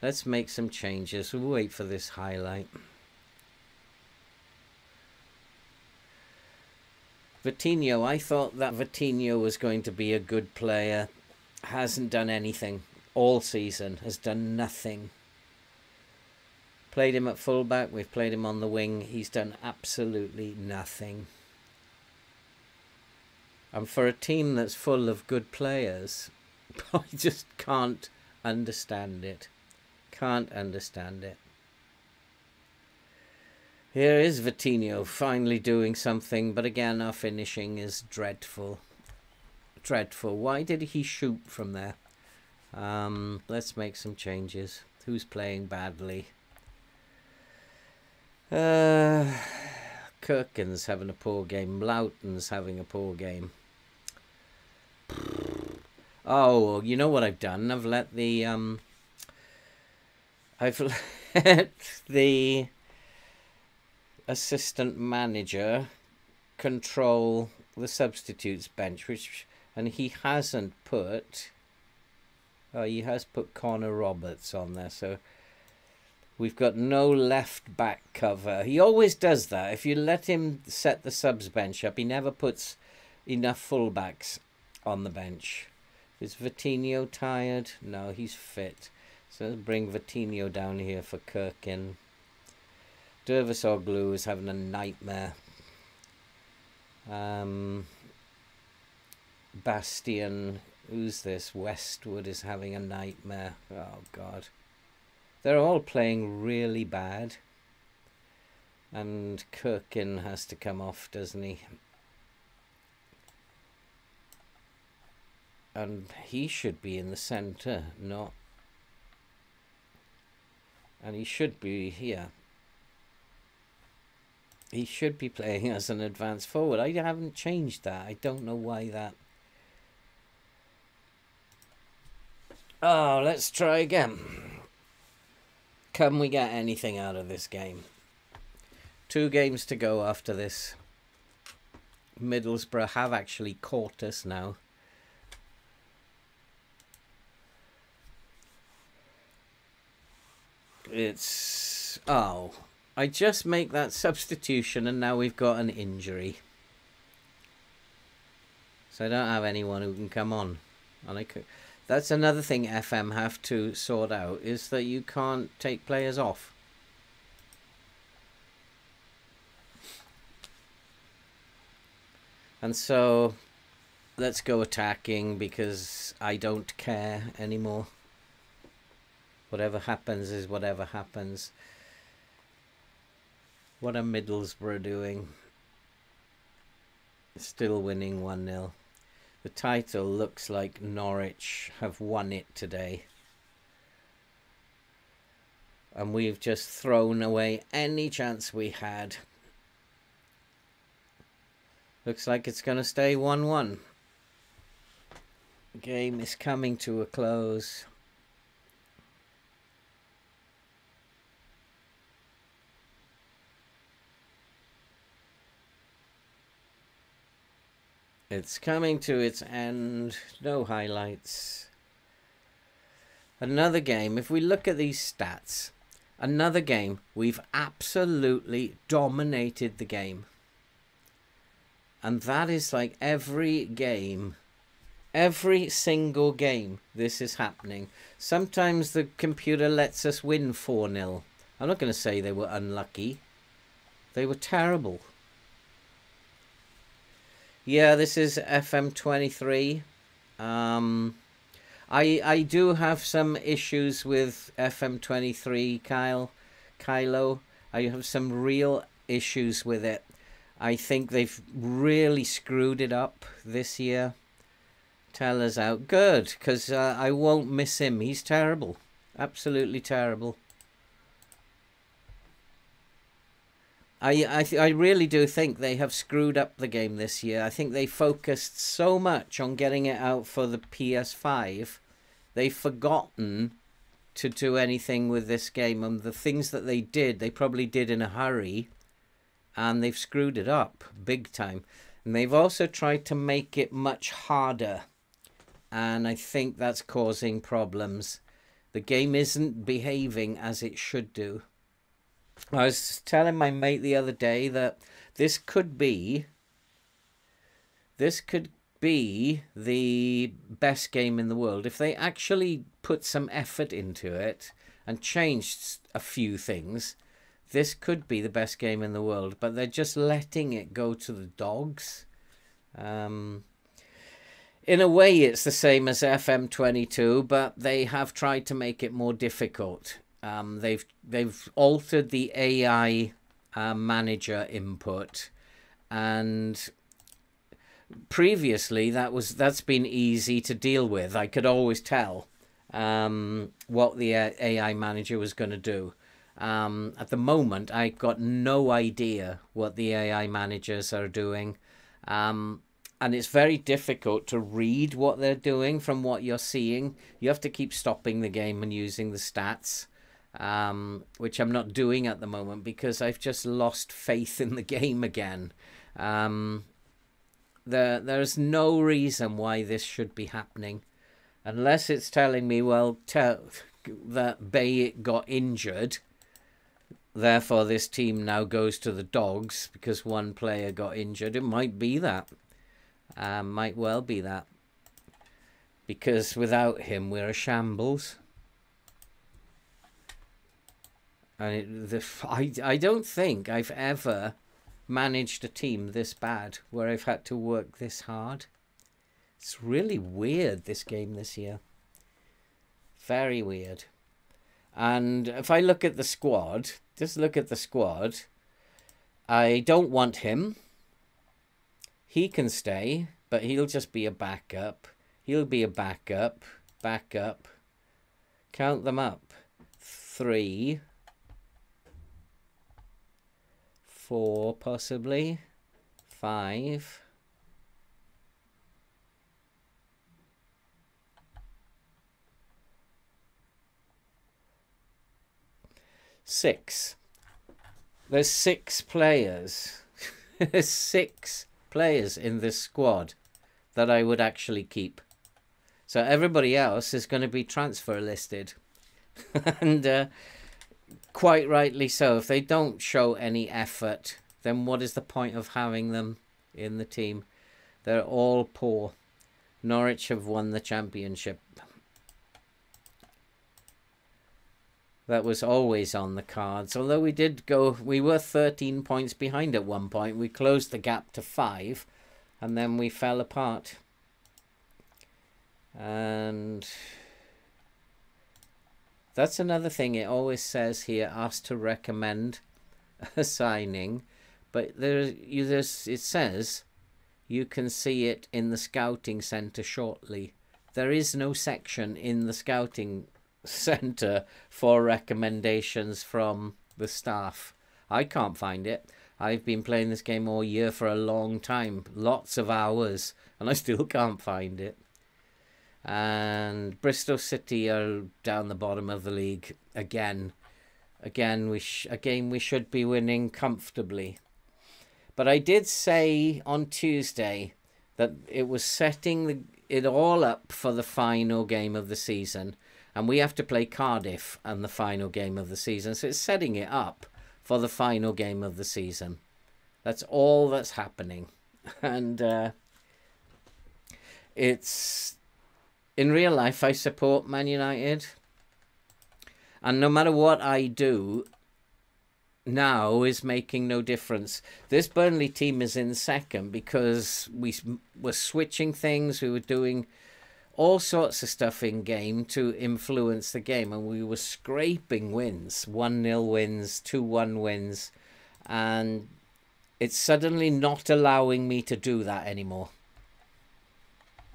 Let's make some changes. We'll wait for this highlight. Vitinho, I thought that Vitinho was going to be a good player. Hasn't done anything all season. Has done nothing. Played him at fullback, we've played him on the wing. He's done absolutely nothing. And for a team that's full of good players, I just can't understand it. Can't understand it. Here is Vitinho finally doing something, but again, our finishing is dreadful. Dreadful. Why did he shoot from there? Um, let's make some changes. Who's playing badly? Uh, Kirkin's having a poor game. Loughton's having a poor game. Oh, you know what I've done? I've let the um, I've let the assistant manager control the substitutes bench, which and he hasn't put. Oh, he has put Connor Roberts on there, so We've got no left back cover. He always does that. If you let him set the subs bench up, he never puts enough fullbacks on the bench. Is Vitinho tired? No, he's fit. So let's bring Vitinho down here for Kirkin. Dervisoglu is having a nightmare. Um, Bastien, who's this? Westwood is having a nightmare. Oh, God. They're all playing really bad. And Kirkin has to come off, doesn't he? And he should be in the centre, not... And he should be here. He should be playing as an advanced forward. I haven't changed that. I don't know why that. Oh, let's try again. Can we get anything out of this game? Two games to go after this. Middlesbrough have actually caught us now. It's... Oh, I just make that substitution and now we've got an injury. So I don't have anyone who can come on. And I could, that's another thing FM have to sort out, is that you can't take players off. And so, let's go attacking because I don't care anymore. Whatever happens is whatever happens. What are Middlesbrough doing? Still winning 1-0. The title looks like Norwich have won it today. And we've just thrown away any chance we had. Looks like it's going to stay 1-1. Game is coming to a close. It's coming to its end. No highlights. Another game. If we look at these stats, another game. We've absolutely dominated the game. And that is like every game. Every single game this is happening. Sometimes the computer lets us win 4-0. I'm not going to say they were unlucky. They were terrible. Yeah, this is FM23. Um, I I do have some issues with FM23, Kyle, Kylo. I have some real issues with it. I think they've really screwed it up this year. Tell us out. Good, because uh, I won't miss him. He's terrible. Absolutely terrible. I I, I really do think they have screwed up the game this year. I think they focused so much on getting it out for the PS5, they've forgotten to do anything with this game. And the things that they did, they probably did in a hurry, and they've screwed it up big time. And they've also tried to make it much harder, and I think that's causing problems. The game isn't behaving as it should do. I was telling my mate the other day that this could be this could be the best game in the world. If they actually put some effort into it and changed a few things this could be the best game in the world. But they're just letting it go to the dogs. Um, in a way it's the same as FM22 but they have tried to make it more difficult um, they've they've altered the AI uh, manager input, and previously that was that's been easy to deal with. I could always tell um, what the AI manager was going to do. Um, at the moment, I've got no idea what the AI managers are doing. Um, and it's very difficult to read what they're doing from what you're seeing. You have to keep stopping the game and using the stats um, which I'm not doing at the moment because I've just lost faith in the game again. Um, there, there's no reason why this should be happening, unless it's telling me, well, tell that Bay got injured. Therefore, this team now goes to the dogs because one player got injured. It might be that. Um, might well be that. Because without him, we're a shambles. And it, the, I, I don't think I've ever managed a team this bad where I've had to work this hard. It's really weird, this game this year. Very weird. And if I look at the squad, just look at the squad. I don't want him. He can stay, but he'll just be a backup. He'll be a backup, backup. Count them up. Three, four, possibly. Five. Six. There's six players. There's six players in this squad that I would actually keep. So everybody else is going to be transfer listed. and uh, quite rightly so. If they don't show any effort, then what is the point of having them in the team? They're all poor. Norwich have won the championship. That was always on the cards. Although we did go, we were 13 points behind at one point. We closed the gap to five and then we fell apart. And that's another thing it always says here, asked to recommend a signing. But there, you, there's, it says you can see it in the scouting centre shortly. There is no section in the scouting centre for recommendations from the staff. I can't find it. I've been playing this game all year for a long time, lots of hours, and I still can't find it. And Bristol City are down the bottom of the league again. Again, we again we should be winning comfortably. But I did say on Tuesday that it was setting the, it all up for the final game of the season and we have to play Cardiff and the final game of the season. So it's setting it up for the final game of the season. That's all that's happening. And uh, it's in real life, I support Man United. And no matter what I do, now is making no difference. This Burnley team is in second because we were switching things. We were doing all sorts of stuff in game to influence the game, and we were scraping wins 1 0 wins, 2 1 wins, and it's suddenly not allowing me to do that anymore.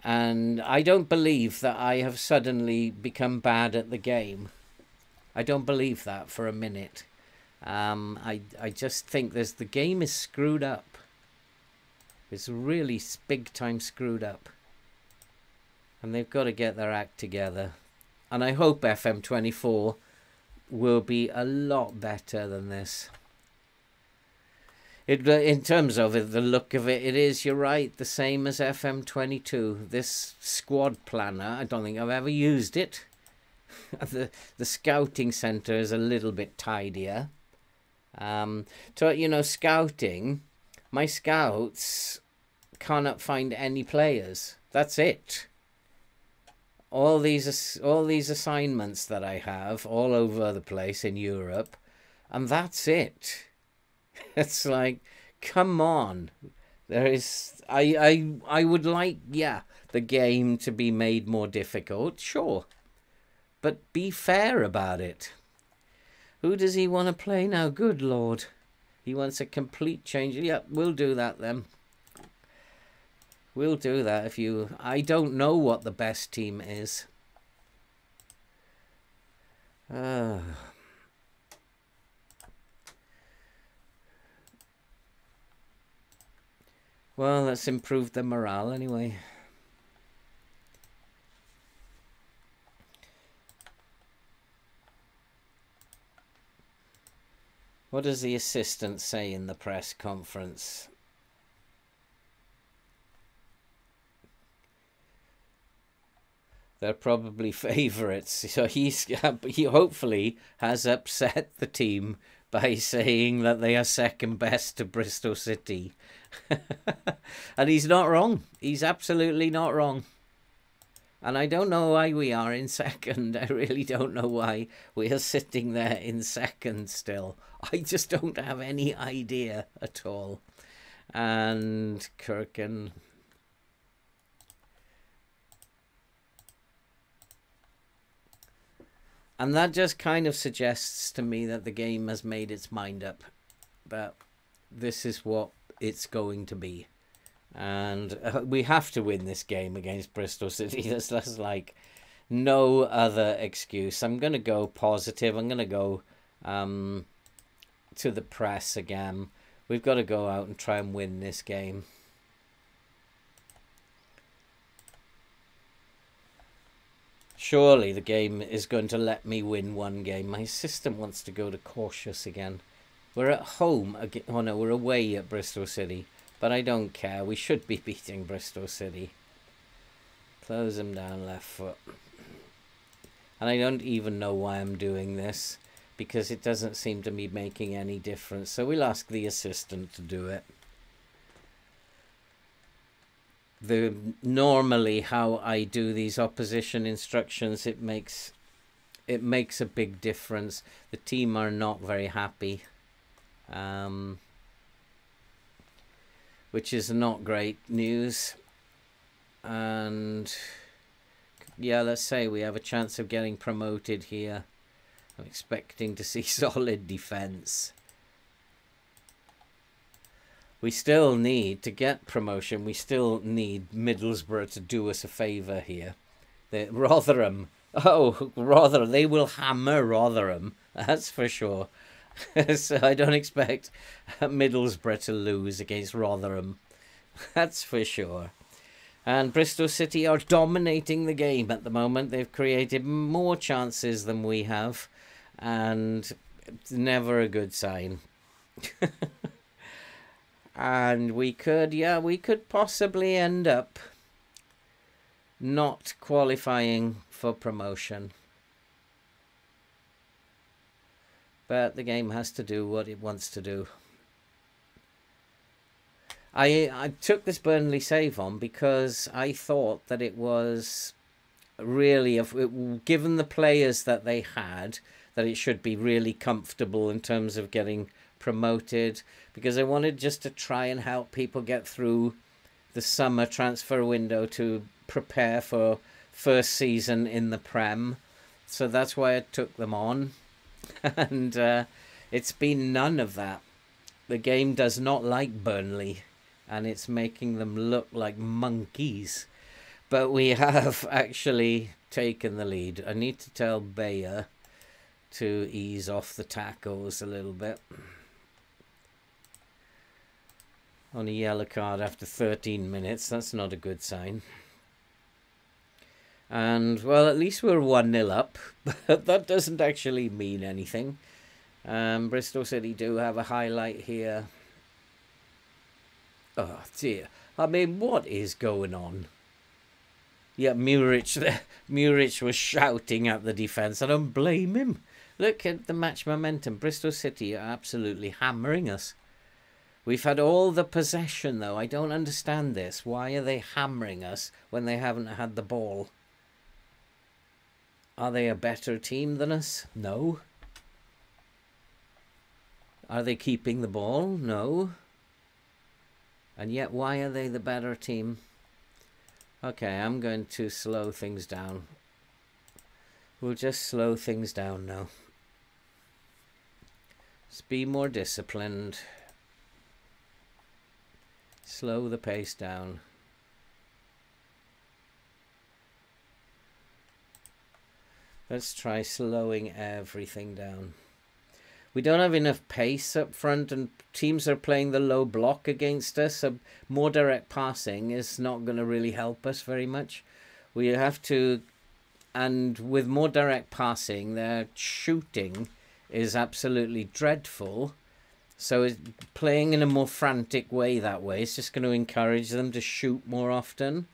And I don't believe that I have suddenly become bad at the game. I don't believe that for a minute. Um, I I just think there's the game is screwed up. It's really big time screwed up and they've got to get their act together. And I hope FM24 will be a lot better than this. It, uh, in terms of it, the look of it, it is, you're right, the same as FM22. This squad planner, I don't think I've ever used it. the, the scouting centre is a little bit tidier. Um, so, you know, scouting, my scouts cannot find any players. That's it all these all these assignments that I have all over the place in Europe, and that's it. It's like, come on, there is. I I I would like yeah the game to be made more difficult, sure, but be fair about it. Who does he want to play now? Good lord, he wants a complete change. Yep, we'll do that then. We'll do that if you... I don't know what the best team is. Uh. Well, let's improve the morale anyway. What does the assistant say in the press conference? they're probably favourites. So he's he hopefully has upset the team by saying that they are second best to Bristol City. and he's not wrong. He's absolutely not wrong. And I don't know why we are in second. I really don't know why we are sitting there in second still. I just don't have any idea at all. And Kirkin And that just kind of suggests to me that the game has made its mind up that this is what it's going to be. And uh, we have to win this game against Bristol City. There's like no other excuse. I'm going to go positive. I'm going to go um, to the press again. We've got to go out and try and win this game. Surely the game is going to let me win one game. My system wants to go to cautious again. We're at home again. Oh no, we're away at Bristol City. But I don't care. We should be beating Bristol City. Close him down left foot. And I don't even know why I'm doing this. Because it doesn't seem to be making any difference. So we'll ask the assistant to do it. the normally how I do these opposition instructions it makes it makes a big difference the team are not very happy um, which is not great news and yeah let's say we have a chance of getting promoted here I'm expecting to see solid defense we still need to get promotion. We still need Middlesbrough to do us a favour here. The Rotherham, oh Rotherham, they will hammer Rotherham. That's for sure. so I don't expect Middlesbrough to lose against Rotherham. That's for sure. And Bristol City are dominating the game at the moment. They've created more chances than we have, and it's never a good sign. and we could yeah we could possibly end up not qualifying for promotion but the game has to do what it wants to do I I took this Burnley save on because I thought that it was really if it, given the players that they had that it should be really comfortable in terms of getting promoted because I wanted just to try and help people get through the summer transfer window to prepare for first season in the Prem. So that's why I took them on. and uh, it's been none of that. The game does not like Burnley and it's making them look like monkeys. But we have actually taken the lead. I need to tell Beyer to ease off the tackles a little bit on a yellow card after 13 minutes. That's not a good sign. And, well, at least we're 1-0 up. But that doesn't actually mean anything. Um, Bristol City do have a highlight here. Oh, dear. I mean, what is going on? Yeah, Muric, Muric was shouting at the defence. I don't blame him. Look at the match momentum. Bristol City are absolutely hammering us. We've had all the possession, though. I don't understand this. Why are they hammering us when they haven't had the ball? Are they a better team than us? No. Are they keeping the ball? No. And yet, why are they the better team? Okay, I'm going to slow things down. We'll just slow things down now. Let's be more disciplined. Slow the pace down. Let's try slowing everything down. We don't have enough pace up front and teams are playing the low block against us. So more direct passing is not going to really help us very much. We have to, and with more direct passing, their shooting is absolutely dreadful. So playing in a more frantic way that way is just going to encourage them to shoot more often.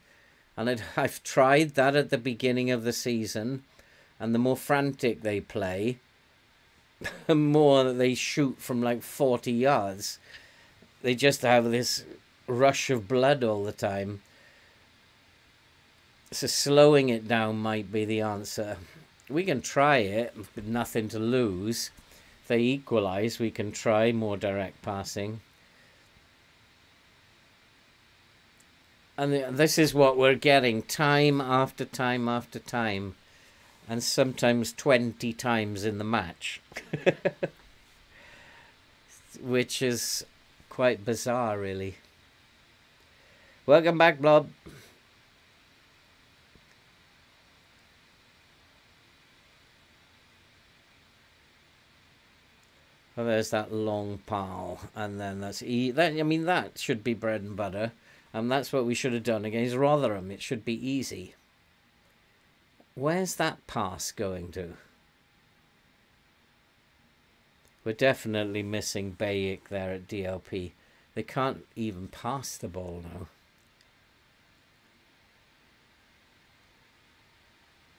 And i I've tried that at the beginning of the season. And the more frantic they play, the more that they shoot from like 40 yards. They just have this rush of blood all the time. So slowing it down might be the answer. We can try it, but nothing to lose If they equalize, we can try more direct passing. And uh, this is what we're getting time after time after time. And sometimes 20 times in the match. Which is quite bizarre, really. Welcome back, Blob. Well, there's that long pal, and then that's e. That I mean, that should be bread and butter, and that's what we should have done against Rotherham. It should be easy. Where's that pass going to? We're definitely missing Bayick there at DLP. They can't even pass the ball now.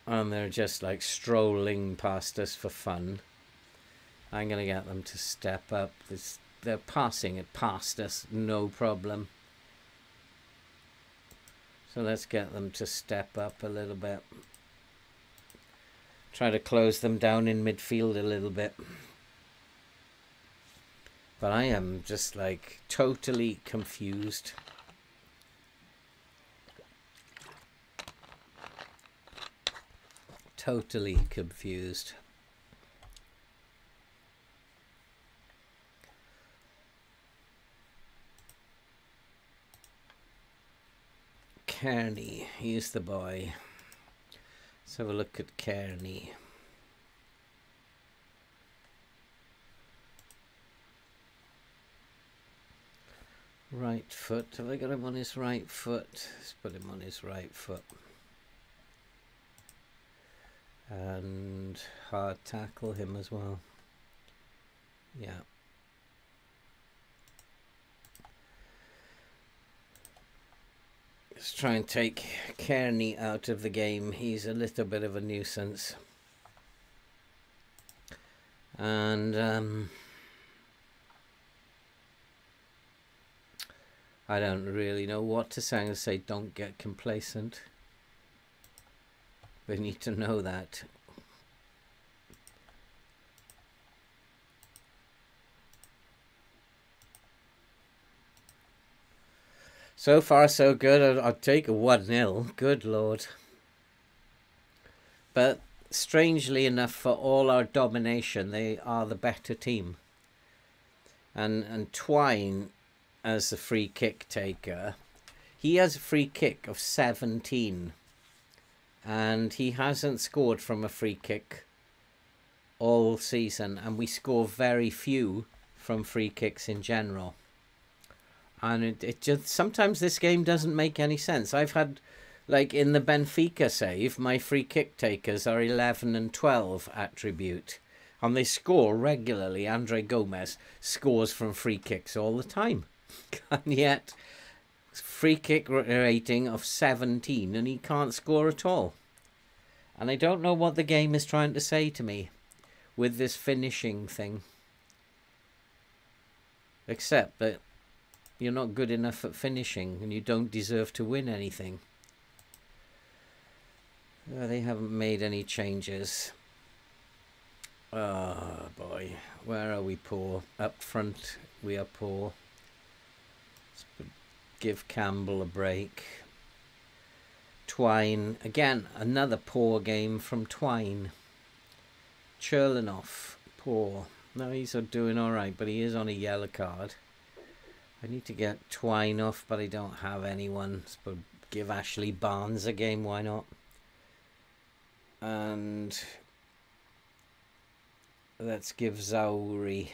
And they're just like strolling past us for fun. I'm going to get them to step up. This, they're passing it past us, no problem. So let's get them to step up a little bit. Try to close them down in midfield a little bit. But I am just like totally confused. Totally confused. Kearney, he's the boy. Let's have a look at Kearney. Right foot. Have I got him on his right foot? Let's put him on his right foot. And hard tackle him as well. Yeah. Let's try and take Kearney out of the game. He's a little bit of a nuisance. And um, I don't really know what to say. To say don't get complacent. We need to know that. So far, so good. I'd take a 1 0. Good lord. But strangely enough, for all our domination, they are the better team. And, and Twine, as the free kick taker, he has a free kick of 17. And he hasn't scored from a free kick all season. And we score very few from free kicks in general and it, it just sometimes this game doesn't make any sense. I've had like in the Benfica save, my free kick takers are 11 and 12 attribute. And they score regularly. Andre Gomes scores from free kicks all the time. and yet, free kick rating of 17 and he can't score at all. And I don't know what the game is trying to say to me with this finishing thing. Except that you're not good enough at finishing and you don't deserve to win anything. Uh, they haven't made any changes. Ah, oh, boy. Where are we poor? Up front, we are poor. Let's give Campbell a break. Twine. Again, another poor game from Twine. Churlinov. Poor. No, he's doing alright, but he is on a yellow card. I need to get Twine off, but I don't have anyone. But give Ashley Barnes a game, why not? And let's give Zaroury.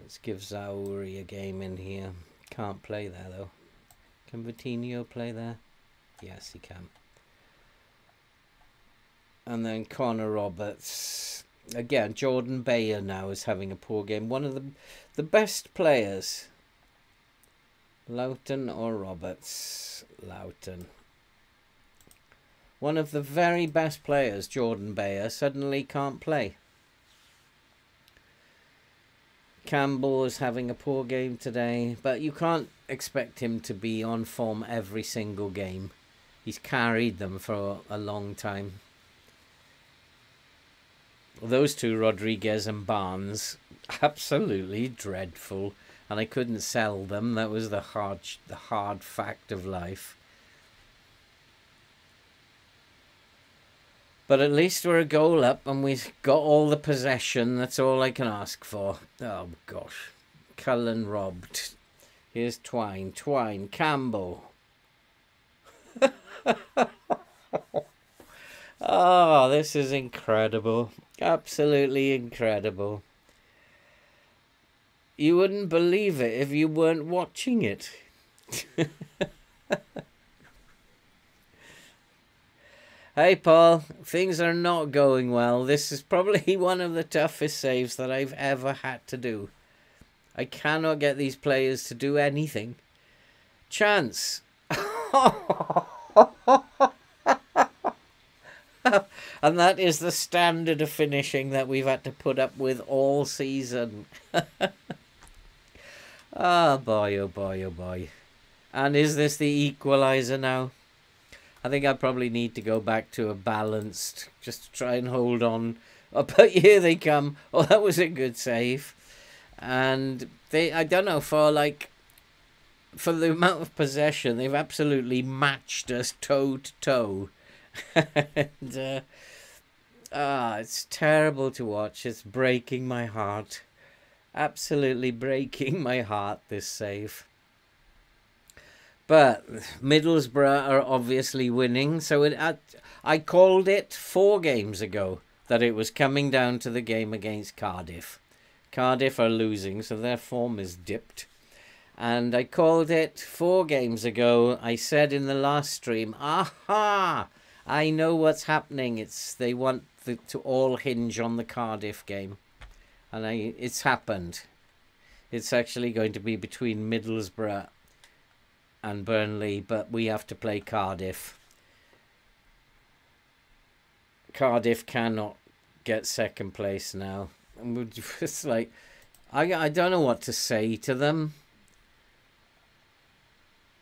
Let's give Zaroury a game in here. Can't play there though. Can Vitinho play there? Yes, he can. And then Connor Roberts again, Jordan Beyer now is having a poor game. One of the the best players. Lowton or Roberts? Lowton. One of the very best players, Jordan Beyer, suddenly can't play. Campbell is having a poor game today, but you can't expect him to be on form every single game. He's carried them for a long time those two, Rodriguez and Barnes, absolutely dreadful, and I couldn't sell them. That was the hard, the hard fact of life. But at least we're a goal up, and we've got all the possession. That's all I can ask for. Oh gosh, Cullen robbed. Here's Twine, Twine, Campbell. oh, this is incredible. Absolutely incredible. You wouldn't believe it if you weren't watching it. hey, Paul. Things are not going well. This is probably one of the toughest saves that I've ever had to do. I cannot get these players to do anything. Chance. and that is the standard of finishing that we've had to put up with all season. Ah, oh boy, oh boy, oh boy. And is this the equalizer now? I think I probably need to go back to a balanced, just to try and hold on. Oh, but here they come. Oh, that was a good save. And they, I don't know, for like, for the amount of possession, they've absolutely matched us toe to toe. and, uh, ah, it's terrible to watch. It's breaking my heart. Absolutely breaking my heart, this save. But Middlesbrough are obviously winning. So it, I, I called it four games ago that it was coming down to the game against Cardiff. Cardiff are losing, so their form is dipped. And I called it four games ago. I said in the last stream, aha, I know what's happening. It's they want the, to all hinge on the Cardiff game and I, it's happened. It's actually going to be between Middlesbrough and Burnley, but we have to play Cardiff. Cardiff cannot get second place now. It's like, I, I don't know what to say to them.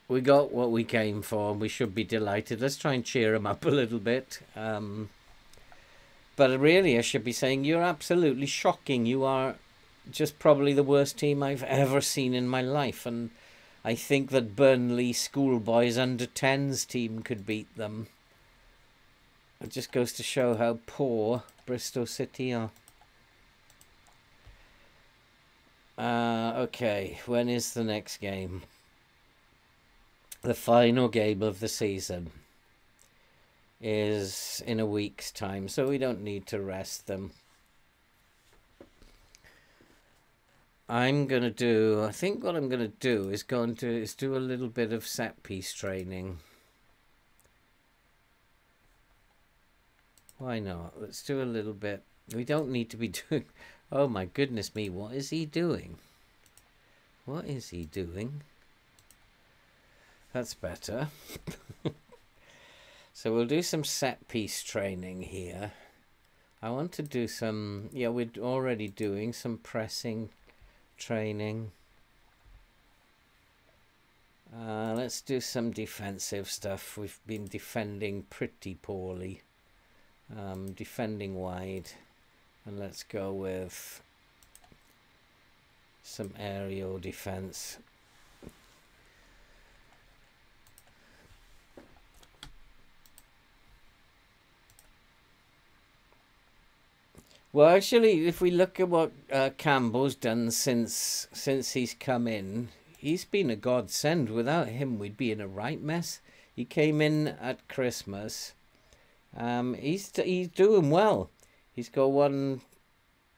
We got what we came for, and we should be delighted. Let's try and cheer them up a little bit. Um, but really, I should be saying you're absolutely shocking. You are just probably the worst team I've ever seen in my life. And I think that Burnley schoolboys under 10s team could beat them. It just goes to show how poor Bristol City are. Uh, okay, when is the next game? The final game of the season is in a week's time, so we don't need to rest them. I'm going to do, I think what I'm going to do is going to is do a little bit of set piece training. Why not? Let's do a little bit. We don't need to be doing, oh my goodness me, what is he doing? What is he doing? That's better. So we'll do some set piece training here. I want to do some, yeah, we're already doing some pressing training. Uh, let's do some defensive stuff. We've been defending pretty poorly. Um, defending wide. And let's go with some aerial defense. Well, actually, if we look at what uh, Campbell's done since since he's come in, he's been a godsend. Without him, we'd be in a right mess. He came in at Christmas. Um, he's he's doing well. He's got one,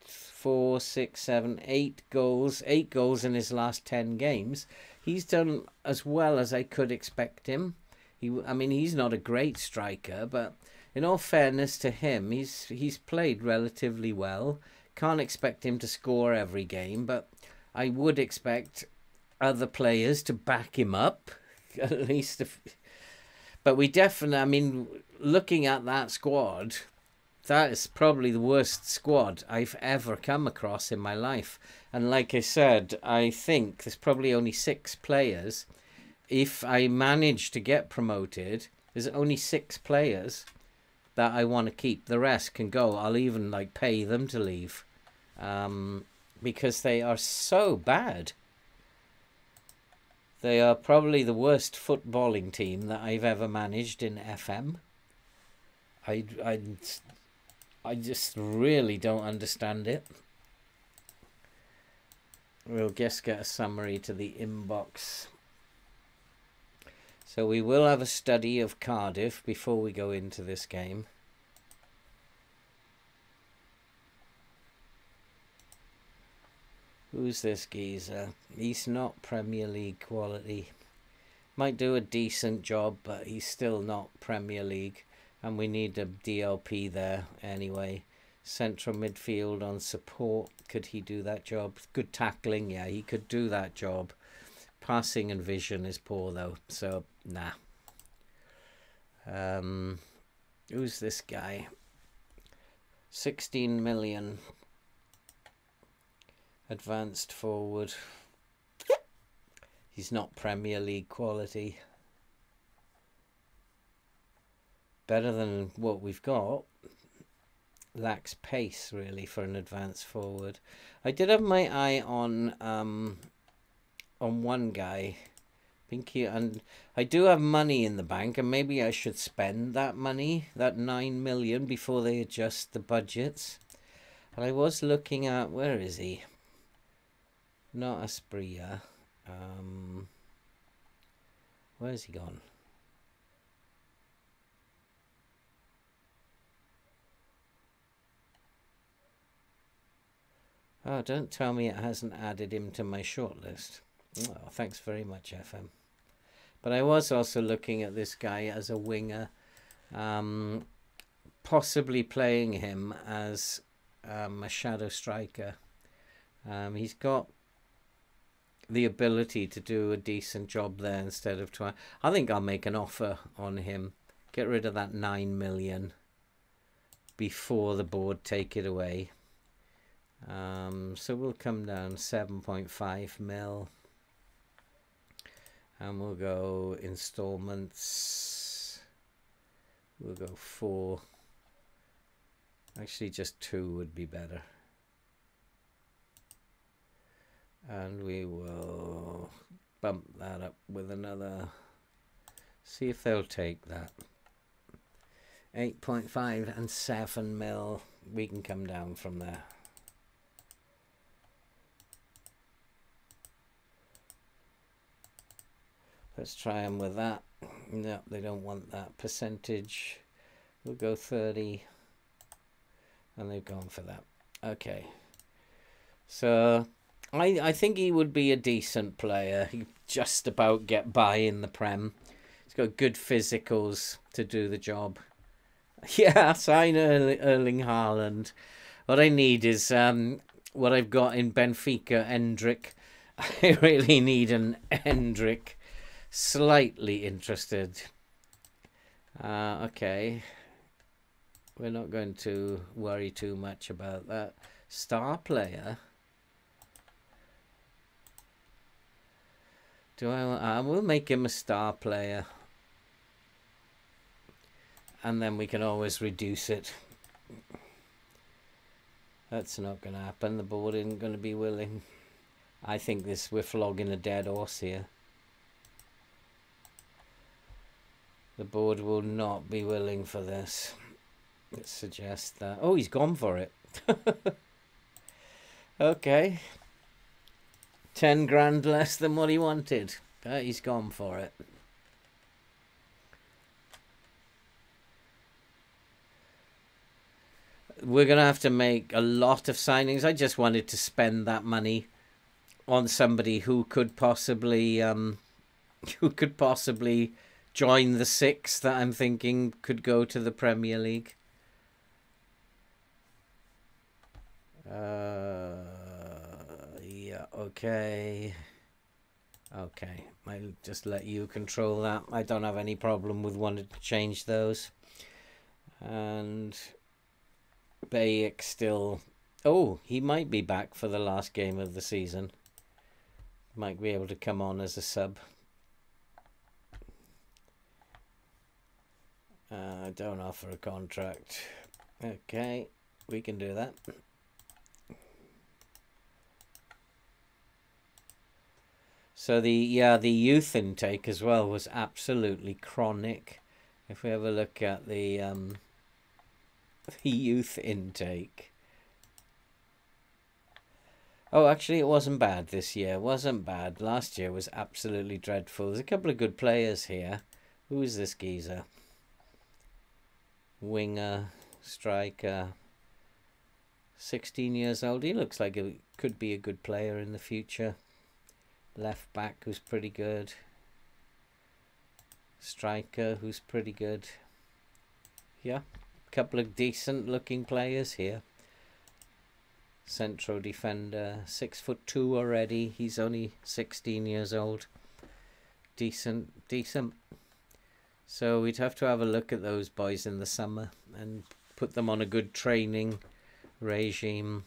four, six, seven, eight goals. Eight goals in his last ten games. He's done as well as I could expect him. He, I mean, he's not a great striker, but in all fairness to him, he's he's played relatively well. Can't expect him to score every game, but I would expect other players to back him up, at least. If, but we definitely, I mean, looking at that squad, that is probably the worst squad I've ever come across in my life. And like I said, I think there's probably only six players. If I manage to get promoted, there's only six players that I want to keep. The rest can go. I'll even like pay them to leave um, because they are so bad. They are probably the worst footballing team that I've ever managed in FM. I, I, I just really don't understand it. We'll just get a summary to the inbox. So we will have a study of Cardiff before we go into this game. Who's this geezer? He's not Premier League quality. Might do a decent job, but he's still not Premier League. And we need a DLP there anyway. Central midfield on support. Could he do that job? Good tackling. Yeah, he could do that job. Passing and vision is poor though. So, nah. Um, who's this guy? 16 million advanced forward. He's not Premier League quality. Better than what we've got. Lacks pace, really, for an advanced forward. I did have my eye on um, on one guy. Pinky, and I do have money in the bank, and maybe I should spend that money, that nine million, before they adjust the budgets. And I was looking at where is he? Not Asprilla. Um, where's he gone? Oh, don't tell me it hasn't added him to my shortlist. Oh, thanks very much, FM. But I was also looking at this guy as a winger, um, possibly playing him as um, a shadow striker. Um, he's got the ability to do a decent job there instead of trying. I think I'll make an offer on him. Get rid of that 9 million before the board take it away. Um, so we'll come down 7.5 mil. And we'll go installments. We'll go four. Actually, just two would be better. And we will bump that up with another. See if they'll take that. 8.5 and 7 mil. We can come down from there let's try them with that no they don't want that percentage we'll go 30 and they've gone for that okay so I, I think he would be a decent player. He just about get by in the Prem. He's got good physicals to do the job. Yeah, sign Erling, Erling Haaland. What I need is um, what I've got in Benfica, Endrick. I really need an Endrick. Slightly interested. Uh, okay. We're not going to worry too much about that. Star player. Do I? I will make him a star player. And then we can always reduce it. That's not going to happen. The board isn't going to be willing. I think this we're flogging a dead horse here. The board will not be willing for this. Let's suggest that. Oh, he's gone for it. okay. 10 grand less than what he wanted. But he's gone for it. We're going to have to make a lot of signings. I just wanted to spend that money on somebody who could possibly um, who could possibly join the six that I'm thinking could go to the Premier League. Uh, okay. Okay, I'll just let you control that. I don't have any problem with wanting to change those. And Bayek still... Oh, he might be back for the last game of the season. Might be able to come on as a sub. Uh, don't offer a contract. Okay, we can do that. So the yeah the youth intake as well was absolutely chronic. If we have a look at the um, the youth intake. Oh, actually, it wasn't bad this year. It wasn't bad. Last year was absolutely dreadful. There's a couple of good players here. Who is this geezer? Winger, striker, 16 years old. He looks like he could be a good player in the future. Left back who's pretty good. Striker who's pretty good. Yeah, a couple of decent looking players here. Central defender, six foot two already. He's only 16 years old. Decent, decent. So we'd have to have a look at those boys in the summer and put them on a good training regime.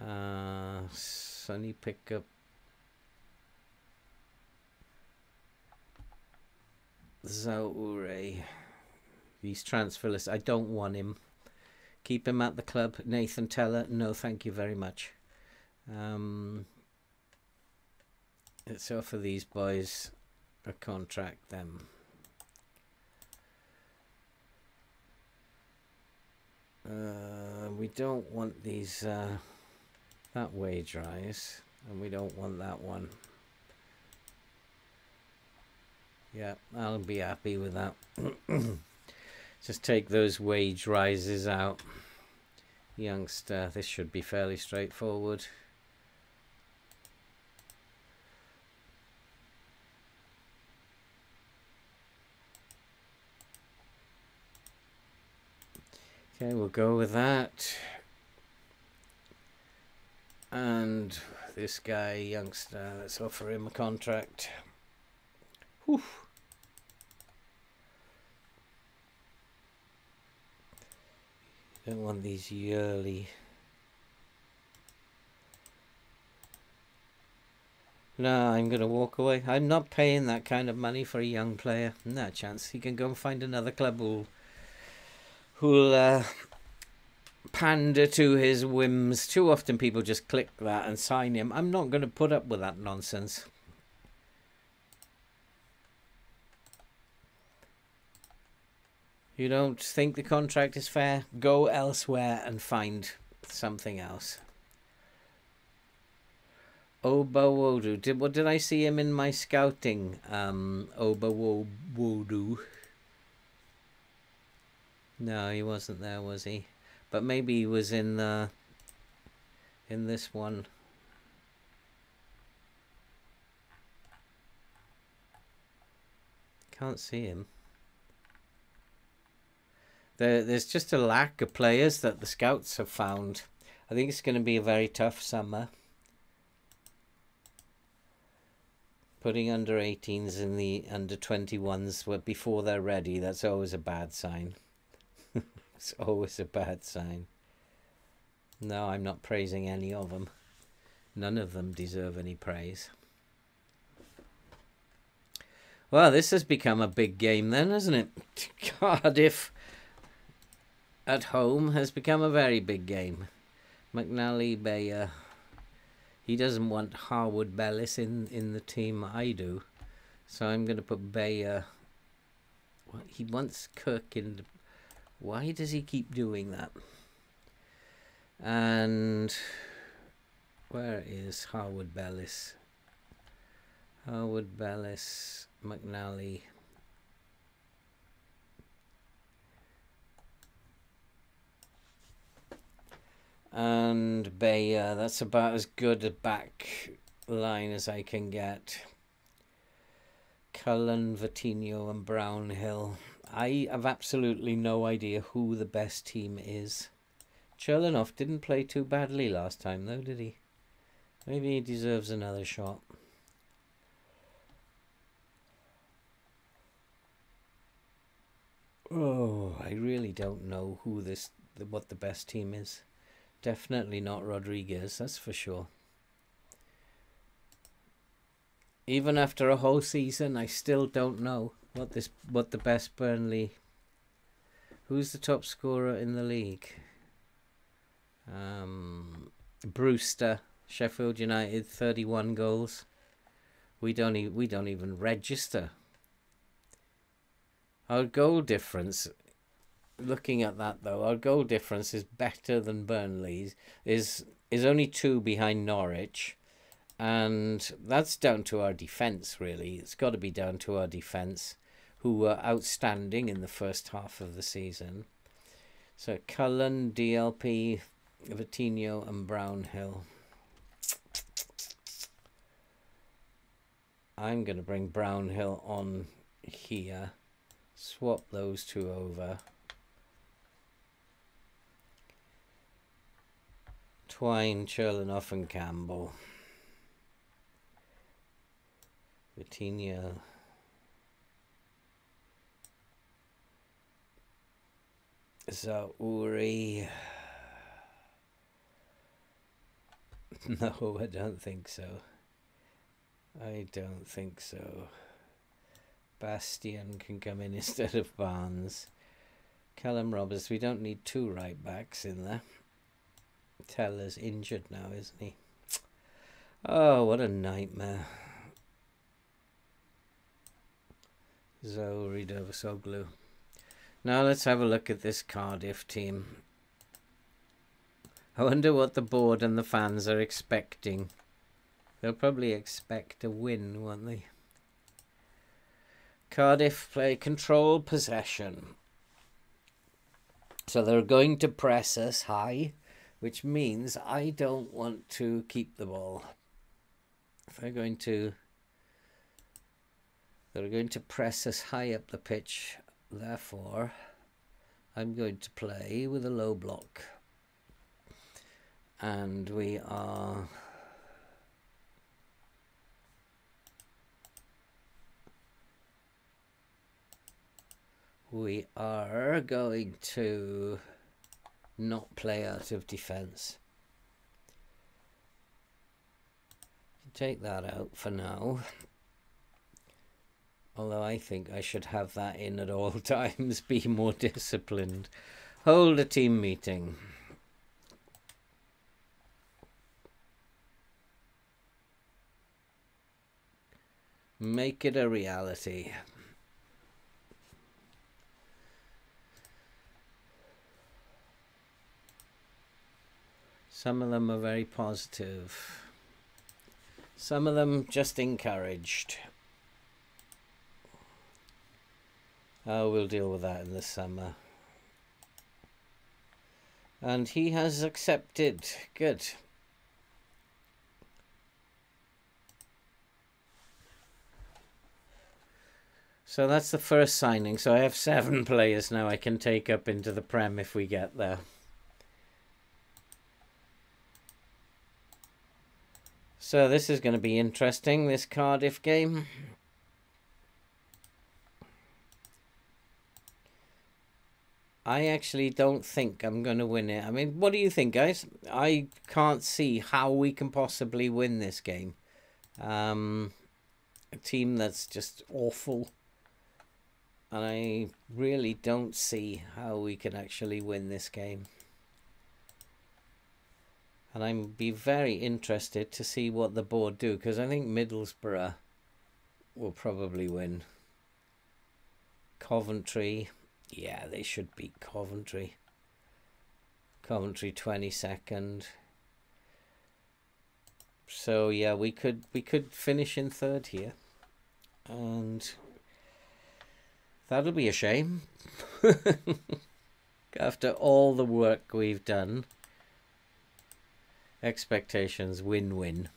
Uh, Sunny pickup. Zaroury. He's transferless. I don't want him. Keep him at the club. Nathan Tella. No, thank you very much. Um, let's offer these boys contract them. Uh, we don't want these uh, that wage rise and we don't want that one. Yeah I'll be happy with that. Just take those wage rises out. Youngster this should be fairly straightforward Okay, we'll go with that. And this guy, youngster, let's offer him a contract. Whew. Don't want these yearly. No, I'm going to walk away. I'm not paying that kind of money for a young player. No chance. He can go and find another club who'll who'll uh, pander to his whims. Too often people just click that and sign him. I'm not going to put up with that nonsense. You don't think the contract is fair? Go elsewhere and find something else. Oba Wodu. Did what did I see him in my scouting? Um Oba Wodu. No, he wasn't there, was he? But maybe he was in the in this one. Can't see him. There, there's just a lack of players that the scouts have found. I think it's going to be a very tough summer. Putting under 18s in the under 21s before they're ready, that's always a bad sign. it's always a bad sign. No, I'm not praising any of them. None of them deserve any praise. Well, this has become a big game then, hasn't it? Cardiff at home has become a very big game. McNally Beyer. He doesn't want Harwood Bellis in, in the team I do. So I'm going to put Beyer. Well, he wants Kirk in why does he keep doing that? And where is Harwood Bellis? Harwood Bellis, McNally. And Beyer, that's about as good a back line as I can get. Cullen, Vitinho and Brownhill. I have absolutely no idea who the best team is. Churlinov didn't play too badly last time though, did he? Maybe he deserves another shot. Oh, I really don't know who this, what the best team is. Definitely not Rodriguez, that's for sure. Even after a whole season, I still don't know what this what the best Burnley who's the top scorer in the league? Um, Brewster Sheffield United 31 goals. We don't e we don't even register. Our goal difference looking at that though our goal difference is better than Burnley's is is only two behind Norwich. And that's down to our defence really. It's got to be down to our defence who were outstanding in the first half of the season. So Cullen, DLP, Vitinho and Brownhill. I'm going to bring Brownhill on here. Swap those two over. Twine, Churlinov and Campbell. Vitinho. Zaroury. No, I don't think so. I don't think so. Bastien can come in instead of Barnes. Callum Roberts, we don't need two right backs in there. Tella's injured now, isn't he? Oh, what a nightmare. Zoe Dovasoglu. Now let's have a look at this Cardiff team. I wonder what the board and the fans are expecting. They'll probably expect a win, won't they? Cardiff play control possession. So they're going to press us high, which means I don't want to keep the ball. They're going to they're going to press us high up the pitch, therefore I'm going to play with a low block. And we are we are going to not play out of defense. Take that out for now. Although I think I should have that in at all times, be more disciplined. Hold a team meeting. Make it a reality. Some of them are very positive. Some of them just encouraged. Oh, we'll deal with that in the summer. And he has accepted. Good. So that's the first signing. So I have seven players now I can take up into the Prem if we get there. So this is going to be interesting, this Cardiff game. I actually don't think I'm going to win it. I mean, what do you think, guys? I can't see how we can possibly win this game. Um, a team that's just awful. And I really don't see how we can actually win this game and I'm be very interested to see what the board do because I think Middlesbrough will probably win. Coventry, yeah, they should beat Coventry. Coventry 22nd. So yeah, we could we could finish in third here, and that'll be a shame. After all the work we've done Expectations win-win.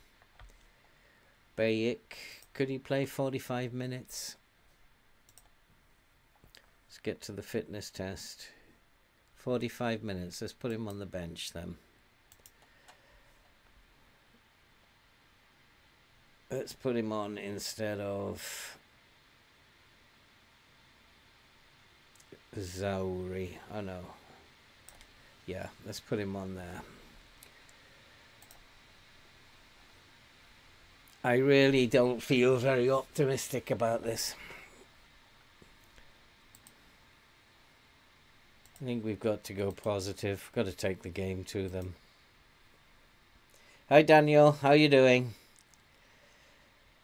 Beyer, could he play 45 minutes? Get to the fitness test. 45 minutes. Let's put him on the bench then. Let's put him on instead of Zaroury. Oh no. Yeah, let's put him on there. I really don't feel very optimistic about this. I think we've got to go positive. Got to take the game to them. Hi Daniel, how you doing?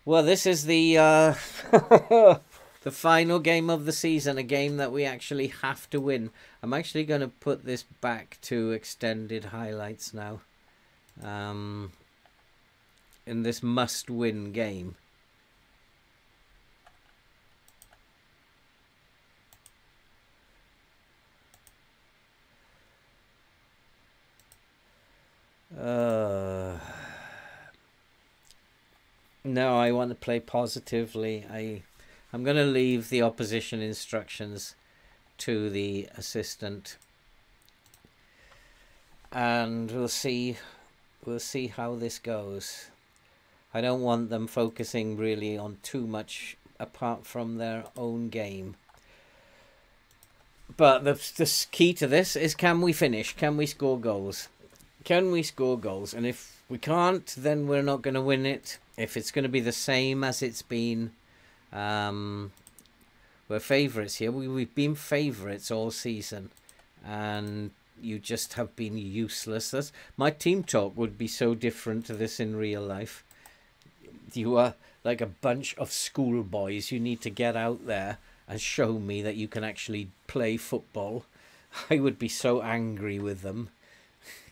Well, this is the uh, the final game of the season, a game that we actually have to win. I'm actually going to put this back to extended highlights now. Um, in this must-win game. Uh, no, I want to play positively. I, I'm going to leave the opposition instructions to the assistant, and we'll see. We'll see how this goes. I don't want them focusing really on too much apart from their own game. But the, the key to this is can we finish? Can we score goals? Can we score goals? And if we can't, then we're not going to win it. If it's going to be the same as it's been, um, we're favourites here. We, we've been favourites all season. And you just have been useless. That's, my team talk would be so different to this in real life. You are like a bunch of schoolboys. You need to get out there and show me that you can actually play football. I would be so angry with them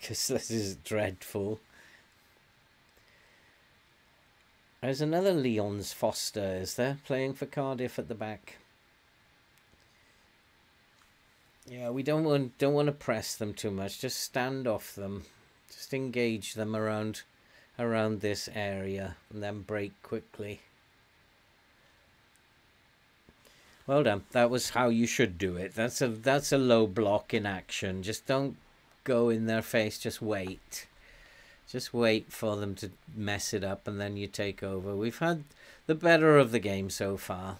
because this is dreadful. There's another Leon's Foster, is there, playing for Cardiff at the back. Yeah, we don't want don't want to press them too much. Just stand off them. Just engage them around around this area and then break quickly. Well done. That was how you should do it. That's a that's a low block in action. Just don't go in their face. Just wait. Just wait for them to mess it up and then you take over. We've had the better of the game so far.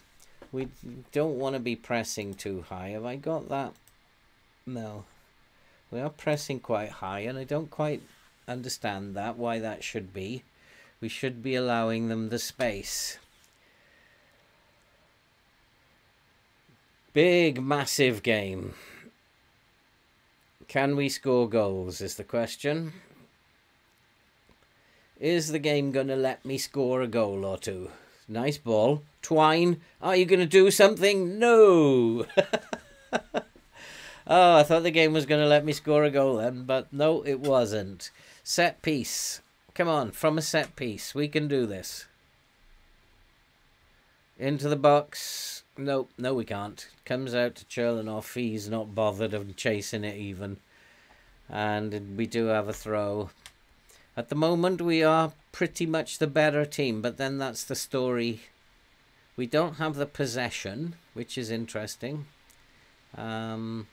We don't want to be pressing too high. Have I got that? No. We are pressing quite high and I don't quite understand that, why that should be. We should be allowing them the space. Big, massive game. Can we score goals is the question. Is the game going to let me score a goal or two? Nice ball. Twine, are you going to do something? No! oh, I thought the game was going to let me score a goal then, but no, it wasn't. Set piece. Come on, from a set piece. We can do this. Into the box. Nope, no we can't. Comes out to Churlinov. He's not bothered of chasing it even. And we do have a throw. At the moment we are pretty much the better team, but then that's the story. We don't have the possession, which is interesting. Um,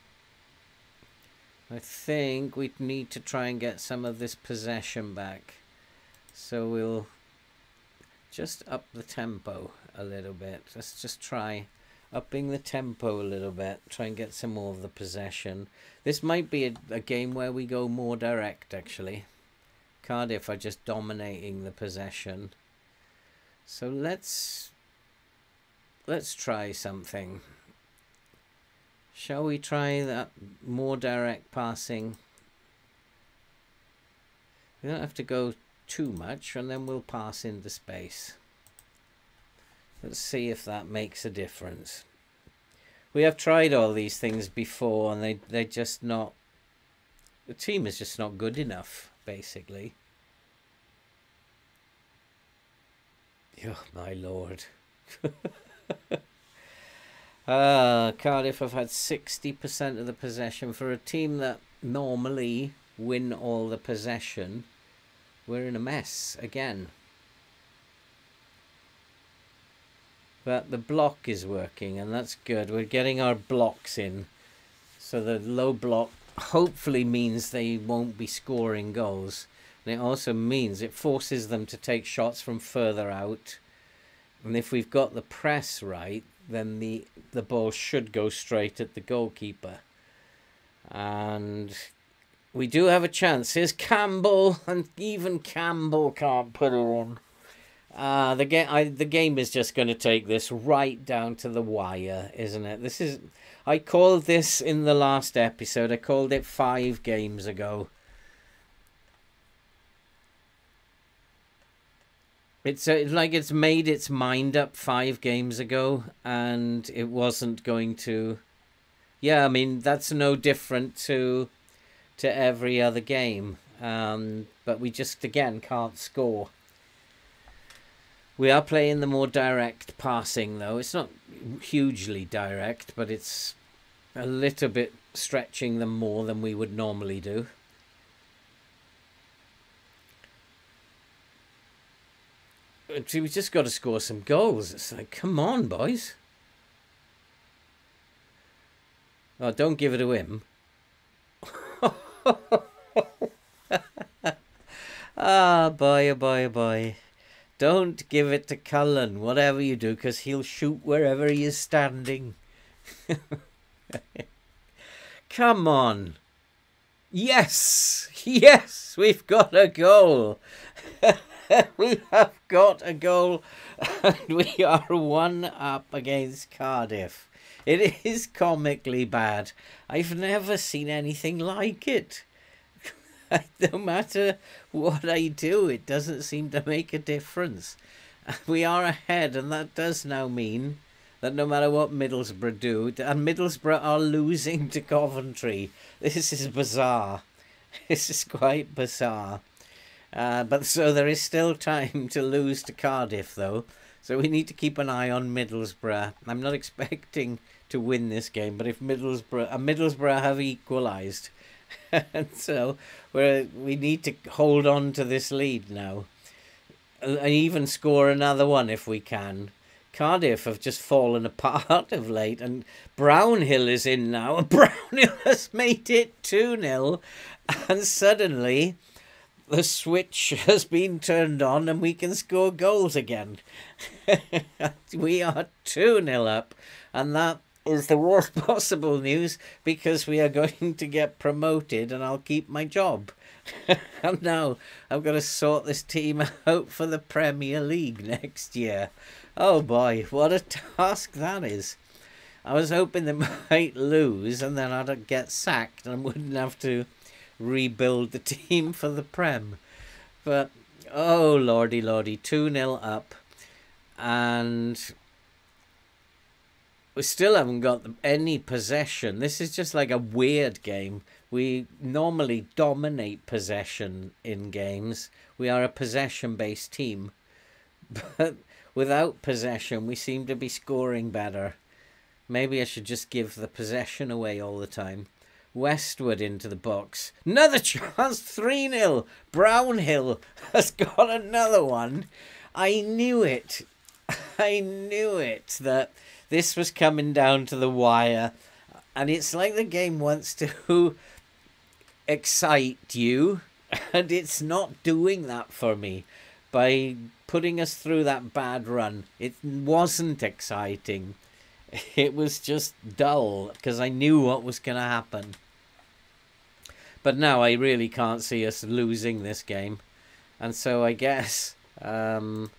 I think we need to try and get some of this possession back. So we'll just up the tempo a little bit. Let's just try upping the tempo a little bit. Try and get some more of the possession. This might be a, a game where we go more direct, actually. Cardiff are just dominating the possession. So let's let's try something. Shall we try that more direct passing? We don't have to go too much and then we'll pass into space. Let's see if that makes a difference. We have tried all these things before and they, they're just not... The team is just not good enough, basically. Oh, my lord. Uh, Cardiff have had 60% of the possession. For a team that normally win all the possession, we're in a mess again. But the block is working, and that's good. We're getting our blocks in. So the low block hopefully means they won't be scoring goals. And it also means it forces them to take shots from further out. And if we've got the press right, then the the ball should go straight at the goalkeeper. And we do have a chance. Here's Campbell, and even Campbell can't put it in. Uh, the game, I, the game is just going to take this right down to the wire, isn't it? This is, I called this in the last episode. I called it five games ago. It's uh, like it's made its mind up five games ago, and it wasn't going to. Yeah, I mean that's no different to to every other game, um, but we just again can't score. We are playing the more direct passing though. It's not hugely direct, but it's a little bit stretching them more than we would normally do. we just got to score some goals. It's like, come on, boys. Oh, don't give it to him. ah, oh boy, oh boy. Don't give it to Cullen, whatever you do, because he'll shoot wherever he is standing. Come on. Yes, yes, we've got a goal. we have got a goal and we are one up against Cardiff. It is comically bad. I've never seen anything like it. no matter what I do, it doesn't seem to make a difference. We are ahead, and that does now mean that no matter what Middlesbrough do, and Middlesbrough are losing to Coventry. This is bizarre. This is quite bizarre. Uh, but so there is still time to lose to Cardiff, though. So we need to keep an eye on Middlesbrough. I'm not expecting to win this game, but if Middlesbrough, uh, Middlesbrough have equalised, and so we we need to hold on to this lead now, and even score another one if we can. Cardiff have just fallen apart of late, and Brownhill is in now, and Brownhill has made it 2 0, and suddenly the switch has been turned on and we can score goals again. we are 2 0 up, and that is the worst possible news because we are going to get promoted and I'll keep my job. and now I've got to sort this team out for the Premier League next year. Oh boy, what a task that is. I was hoping they might lose and then I'd get sacked and wouldn't have to rebuild the team for the Prem. But, oh lordy lordy, 2-0 up. And we still haven't got any possession. This is just like a weird game. We normally dominate possession in games. We are a possession-based team. But without possession, we seem to be scoring better. Maybe I should just give the possession away all the time. Westwood into the box. Another chance, 3 0. Brownhill has got another one. I knew it. I knew it that this was coming down to the wire. And it's like the game wants to excite you, and it's not doing that for me by putting us through that bad run. It wasn't exciting. It was just dull because I knew what was going to happen. But now I really can't see us losing this game. And so I guess um,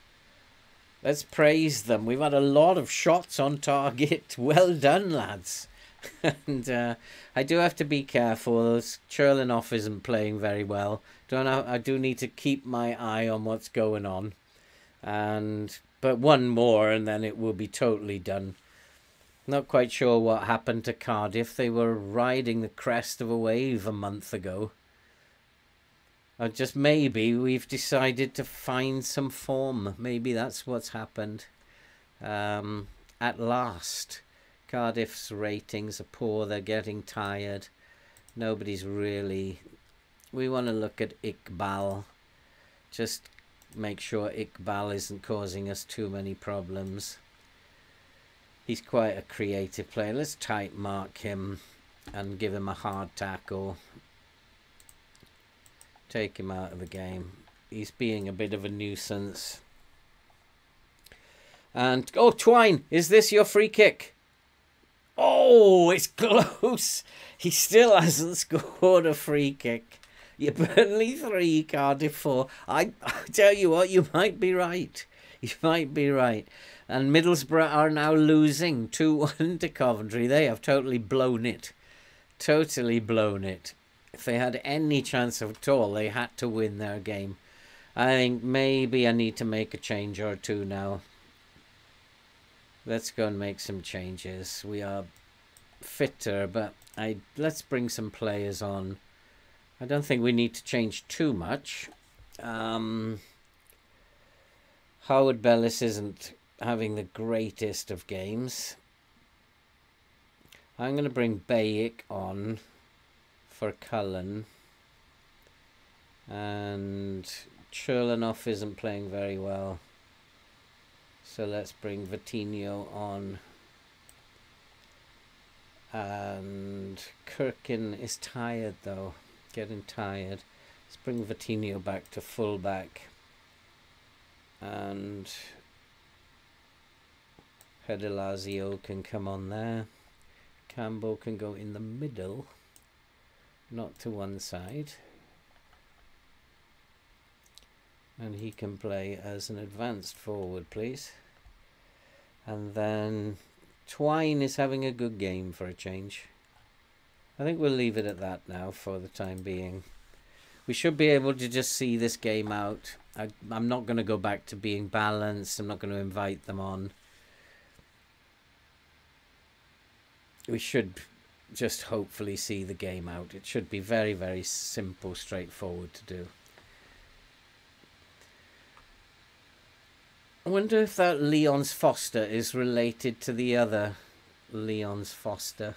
let's praise them. We've had a lot of shots on target. Well done, lads. and uh, I do have to be careful. Churlinov isn't playing very well. Don't know, I do need to keep my eye on what's going on. And but one more and then it will be totally done. Not quite sure what happened to Cardiff. They were riding the crest of a wave a month ago. Or just maybe we've decided to find some form. Maybe that's what's happened. Um, at last, Cardiff's ratings are poor. They're getting tired. Nobody's really... We want to look at Iqbal. Just make sure Iqbal isn't causing us too many problems. He's quite a creative player. Let's tight mark him and give him a hard tackle. Take him out of the game. He's being a bit of a nuisance. And, oh, Twine, is this your free kick? Oh, it's close. He still hasn't scored a free kick. You Burnley 3, Cardiff 4. I, I tell you what, you might be right. You might be right. And Middlesbrough are now losing 2 1 to Coventry. They have totally blown it. Totally blown it. If they had any chance at all, they had to win their game. I think maybe I need to make a change or two now. Let's go and make some changes. We are fitter, but I let's bring some players on. I don't think we need to change too much. Um, Harwood-Bellis isn't having the greatest of games. I'm going to bring Beyer on for Cullen. And Churlinov isn't playing very well. So let's bring Vitinho on. And Kirkin is tired though, getting tired. Let's bring Vitinho back to fullback. And Pedilazio can come on there. Campbell can go in the middle, not to one side. And he can play as an advanced forward, please. And then Twine is having a good game for a change. I think we'll leave it at that now for the time being. We should be able to just see this game out. I, am not going to go back to being balanced. I'm not going to invite them on. We should just hopefully see the game out. It should be very, very simple, straightforward to do. I wonder if that Leon's Foster is related to the other Leon's Foster.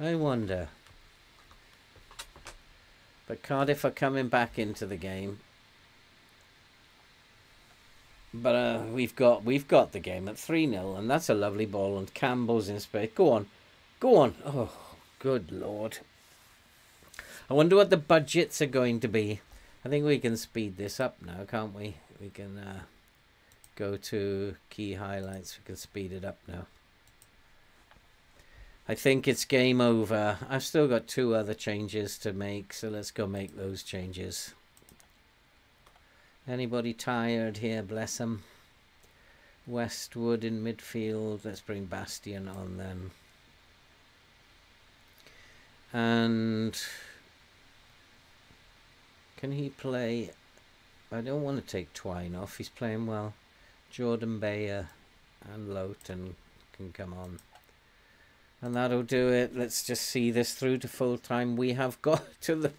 I wonder. But Cardiff are coming back into the game. But uh, we've got we've got the game at 3-0 and that's a lovely ball and Campbell's in space. Go on. Go on. Oh, good lord. I wonder what the budgets are going to be. I think we can speed this up now, can't we? We can uh, go to key highlights. We can speed it up now. I think it's game over. I've still got two other changes to make, so let's go make those changes. Anybody tired here? Bless them. Westwood in midfield. Let's bring Bastien on then. And can he play? I don't want to take Twine off. He's playing well. Jordan Beyer and Lowton can come on. And that'll do it. Let's just see this through to full time. We have got to the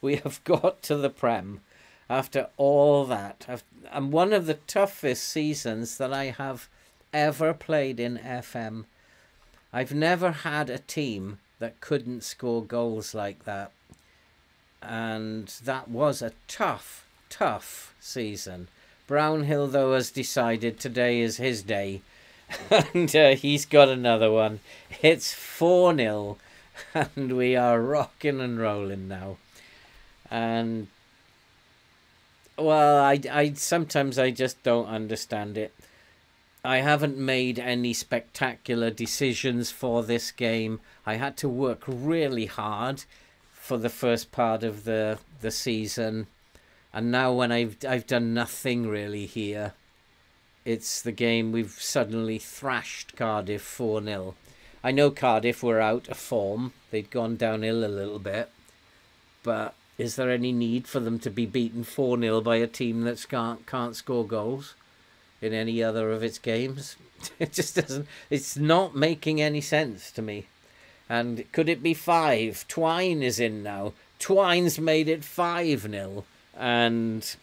we have got to the Prem after all that. And one of the toughest seasons that I have ever played in FM. I've never had a team that couldn't score goals like that and that was a tough, tough season. Brownhill, though, has decided today is his day, and uh, he's got another one. It's 4 0, and we are rocking and rolling now. And, well, I, I sometimes I just don't understand it. I haven't made any spectacular decisions for this game. I had to work really hard for the first part of the the season, and now when I've I've done nothing really here, it's the game we've suddenly thrashed Cardiff four 0 I know Cardiff were out of form; they'd gone downhill a little bit, but is there any need for them to be beaten four 0 by a team that can't can't score goals in any other of its games? It just doesn't. It's not making any sense to me. And could it be five? Twine is in now. Twine's made it 5 0. And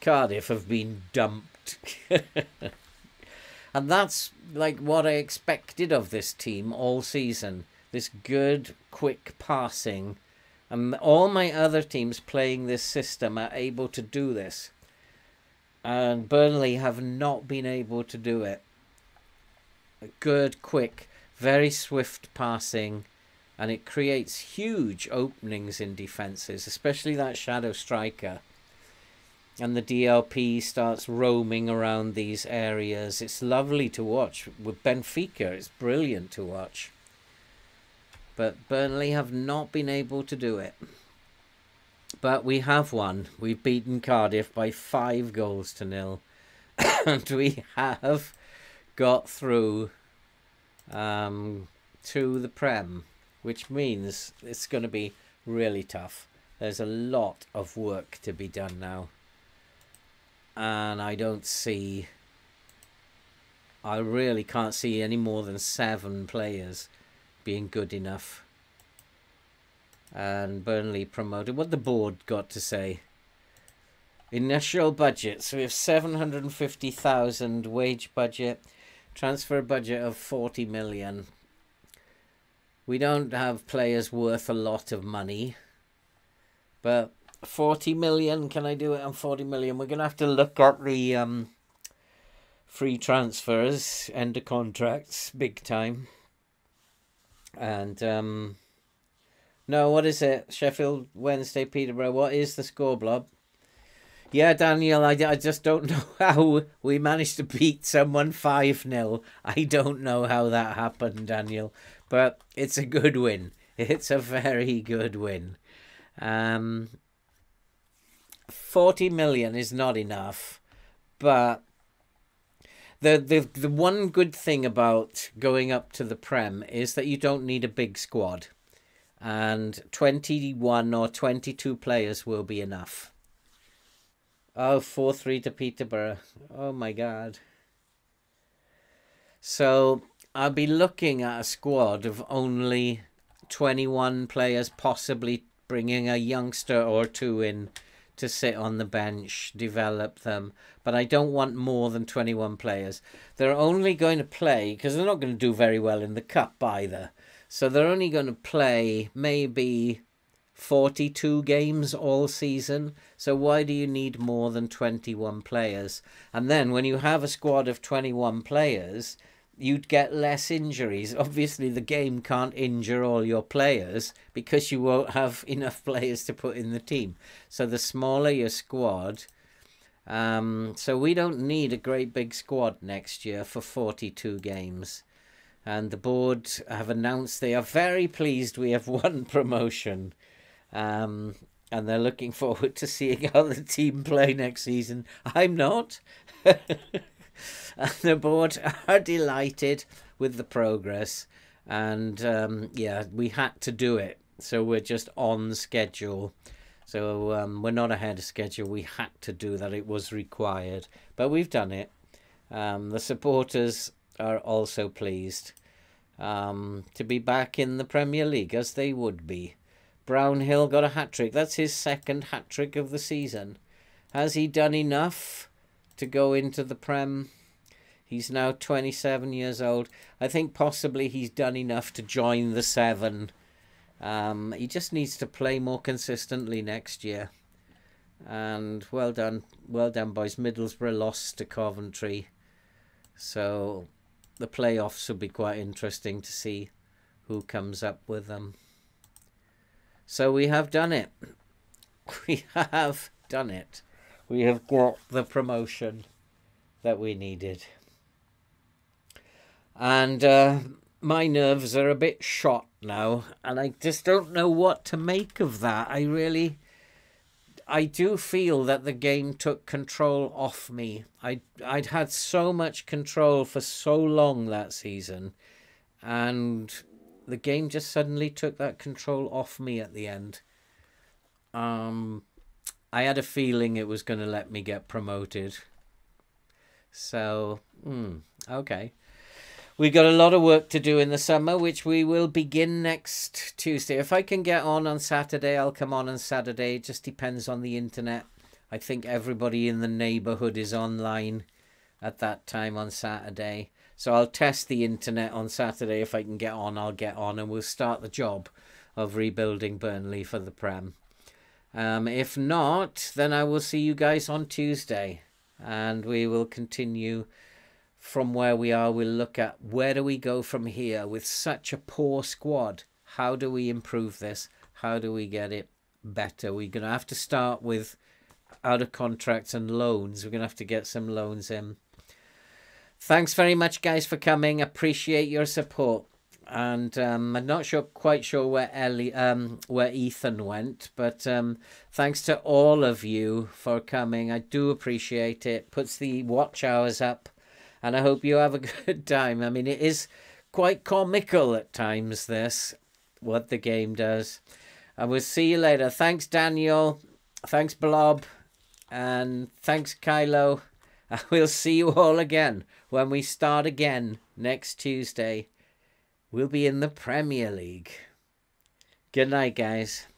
Cardiff have been dumped. and that's like what I expected of this team all season. This good, quick passing. And all my other teams playing this system are able to do this. And Burnley have not been able to do it. Good, quick very swift passing, and it creates huge openings in defences, especially that shadow striker. And the DLP starts roaming around these areas. It's lovely to watch. With Benfica, it's brilliant to watch. But Burnley have not been able to do it. But we have won. We've beaten Cardiff by five goals to nil. and we have got through um, to the Prem, which means it's going to be really tough. There's a lot of work to be done now. And I don't see... I really can't see any more than seven players being good enough. And Burnley promoted. What the board got to say? Initial budget. So we have 750,000 wage budget. Transfer budget of 40 million. We don't have players worth a lot of money. But 40 million. Can I do it on 40 million? We're going to have to look at the um, free transfers, end of contracts, big time. And, um, no, what is it? Sheffield Wednesday, Peterborough. What is the score, Blob? Yeah, Daniel, I, I just don't know how we managed to beat someone 5 0. I don't know how that happened, Daniel. But it's a good win. It's a very good win. Um, 40 million is not enough, but the, the the one good thing about going up to the Prem is that you don't need a big squad, and 21 or 22 players will be enough. Oh, 4 3 to Peterborough. Oh my god. So I'll be looking at a squad of only 21 players, possibly bringing a youngster or two in to sit on the bench, develop them. But I don't want more than 21 players. They're only going to play, because they're not going to do very well in the Cup either. So they're only going to play maybe 42 games all season. So why do you need more than 21 players? And then when you have a squad of 21 players, you'd get less injuries. Obviously, the game can't injure all your players because you won't have enough players to put in the team. So the smaller your squad, um, so we don't need a great big squad next year for 42 games. And the board have announced they are very pleased we have won promotion. Um, and they're looking forward to seeing how the team play next season. I'm not. and the board are delighted with the progress. And um, yeah, we had to do it. So we're just on schedule. So um, we're not ahead of schedule. We had to do that. It was required. But we've done it. Um, the supporters are also pleased um, to be back in the Premier League, as they would be. Brownhill got a hat trick. That's his second hat trick of the season. Has he done enough to go into the Prem? He's now 27 years old. I think possibly he's done enough to join the seven. Um, he just needs to play more consistently next year. And well done, well done, boys. Middlesbrough lost to Coventry. So the playoffs will be quite interesting to see who comes up with them. So we have done it. We have done it. We have got the promotion that we needed and uh, my nerves are a bit shot now, and I just don't know what to make of that. I really, I do feel that the game took control off me. I I'd had so much control for so long that season, and the game just suddenly took that control off me at the end. Um, I had a feeling it was going to let me get promoted. So, mm, okay. We've got a lot of work to do in the summer, which we will begin next Tuesday. If I can get on on Saturday, I'll come on on Saturday. It just depends on the internet. I think everybody in the neighbourhood is online at that time on Saturday. So I'll test the internet on Saturday. If I can get on, I'll get on and we'll start the job of rebuilding Burnley for the Prem. Um, if not, then I will see you guys on Tuesday and we will continue from where we are, we'll look at where do we go from here with such a poor squad? How do we improve this? How do we get it better? We're going to have to start with out of contracts and loans. We're going to have to get some loans in. Thanks very much, guys, for coming. Appreciate your support. And um, I'm not sure, quite sure where Ellie, um, where Ethan went, but um, thanks to all of you for coming. I do appreciate it. Puts the watch hours up and I hope you have a good time. I mean, it is quite comical at times, this, what the game does. And we'll see you later. Thanks, Daniel. Thanks, Blob. And thanks, Kylo. And we'll see you all again when we start again next Tuesday. We'll be in the Premier League. Good night, guys.